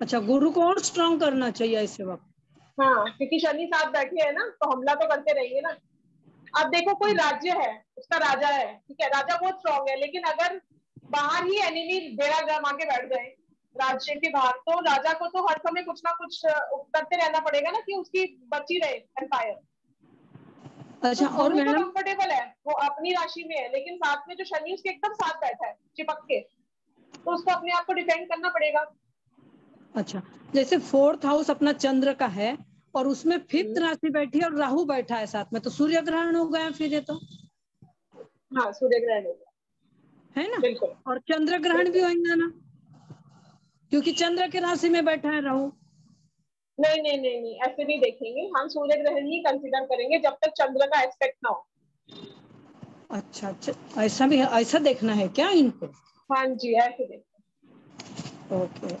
अच्छा गुरु को और स्ट्रॉन्ग करना चाहिए ऐसे वक्त। हाँ क्योंकि शनि साथ बैठे है ना तो हमला तो करते रहेंगे ना। अब देखो कोई राज्य है उसका राजा है ठीक है? राजा बहुत स्ट्रॉन्ग है लेकिन अगर बाहर ही एनिमी डेरा जमा के बैठ जाए राज्य के बाहर तो राजा को तो हर समय कुछ ना कुछ करते रहना पड़ेगा ना कि उसकी बची रहे एम्पायर अच्छा तो और मैडम कंफर्टेबल है वो अपनी राशि में है लेकिन साथ में जो शनि उसके एकदम साथ बैठा है चिपक के तो उसको अपने आप को डिफेंड करना पड़ेगा। अच्छा जैसे फोर्थ हाउस अपना चंद्र का है और उसमें फिफ्थ राशि बैठी है और राहु बैठा है साथ में तो सूर्य ग्रहण हो गया फिर ये तो? हाँ सूर्य ग्रहण है ना? बिल्कुल। और चंद्र ग्रहण भी होगा ना? क्योंकि चंद्र के राशि में बैठा है राहु। नहीं नहीं नहीं नहीं ऐसे नहीं देखेंगे। हम सूर्य ग्रहण ही कंसीडर करेंगे जब तक चंद्र का एस्पेक्ट ना हो। अच्छा अच्छा ऐसा भी ऐसा देखना है क्या इनको? हाँ जी ऐसे देखना ओके।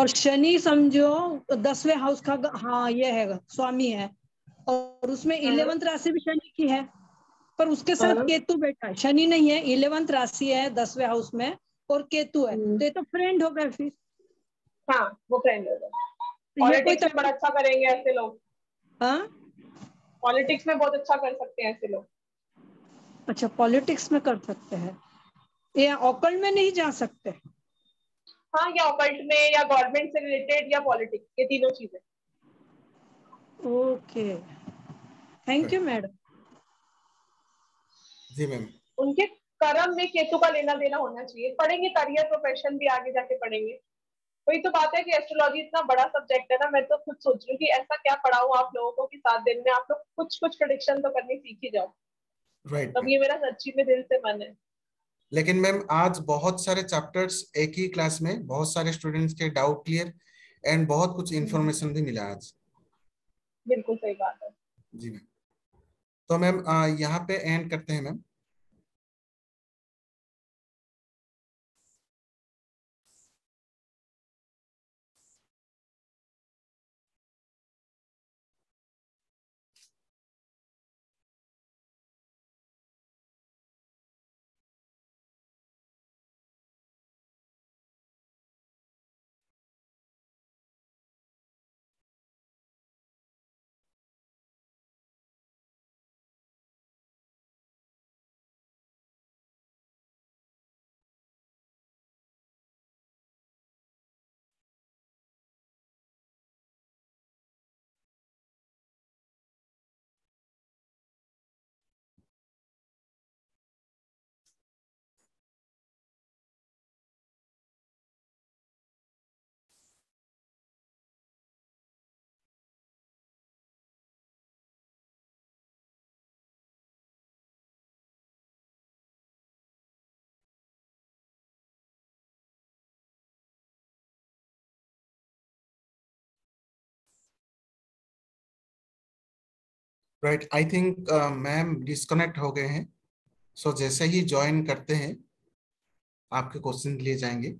और शनि समझो दसवें हाउस का हाँ ये है स्वामी है। और उसमें इलेवंथ राशि भी शनि की है। पर उसके साथ केतु बैठा है। शनि नहीं है इलेवंथ राशि है दसवें हाउस में और केतु है। तो ये तो फ्रेंड हो गए फिर। हाँ वो फ्रेंड हो गए। पॉलिटिक्स में बड़ा अच्छा करेंगे ऐसे लोग। हाँ? पॉलिटिक्स में बहुत अच्छा कर सकते हैं ऐसे लोग। अच्छा पॉलिटिक्स में कर सकते हैं। ये ऑकल में नहीं जा सकते? हाँ या ऑकल्ट में या गवर्नमेंट से रिलेटेड या पॉलिटिक्स ये तीनों चीज़ें। ओके थैंक यू मैडम जी मैम उनके कर्म में केतु का लेना देना होना चाहिए। पढ़ेंगे करियर प्रोफेशन भी आगे जाके पढ़ेंगे। वही तो बात है कि एस्ट्रोलॉजी इतना बड़ा सब्जेक्ट है ना मैं तो खुद सोच रही हूँ कि ऐसा क्या पढ़ाऊँ आप लोगों को कि सात दिन में आप लोग कुछ कुछ प्रोडिक्शन तो करनी सीख ही जाओ। राइट तब ये मेरा सच्ची में दिल से मन है। लेकिन मैम आज बहुत सारे चैप्टर्स एक ही क्लास में बहुत सारे स्टूडेंट्स के डाउट क्लियर एंड बहुत कुछ इन्फॉर्मेशन भी मिला आज। बिल्कुल सही बात है। जी मैम। तो मैम यहाँ पे एंड करते हैं ma'am. Right I think ma'am disconnect हो गए हैं। सो so, जैसे ही ज्वाइन करते हैं आपके क्वेश्चन लिए जाएँगे।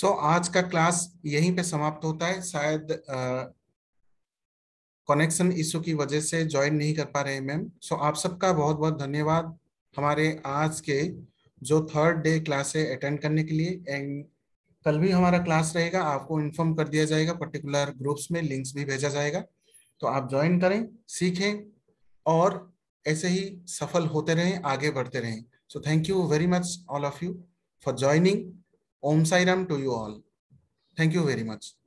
सो so, आज का क्लास यहीं पे समाप्त होता है। शायद कनेक्शन इशू की वजह से ज्वाइन नहीं कर पा रहे मैम सो आप सबका बहुत बहुत धन्यवाद हमारे आज के जो थर्ड डे क्लास है अटेंड करने के लिए। एंड कल भी हमारा क्लास रहेगा। आपको इन्फॉर्म कर दिया जाएगा। पर्टिकुलर ग्रुप्स में लिंक्स भी भेजा जाएगा। तो आप ज्वाइन करें सीखें और ऐसे ही सफल होते रहें आगे बढ़ते रहें। So thank you very much all of you for joining Om Sai Ram to you all. Thank you very much.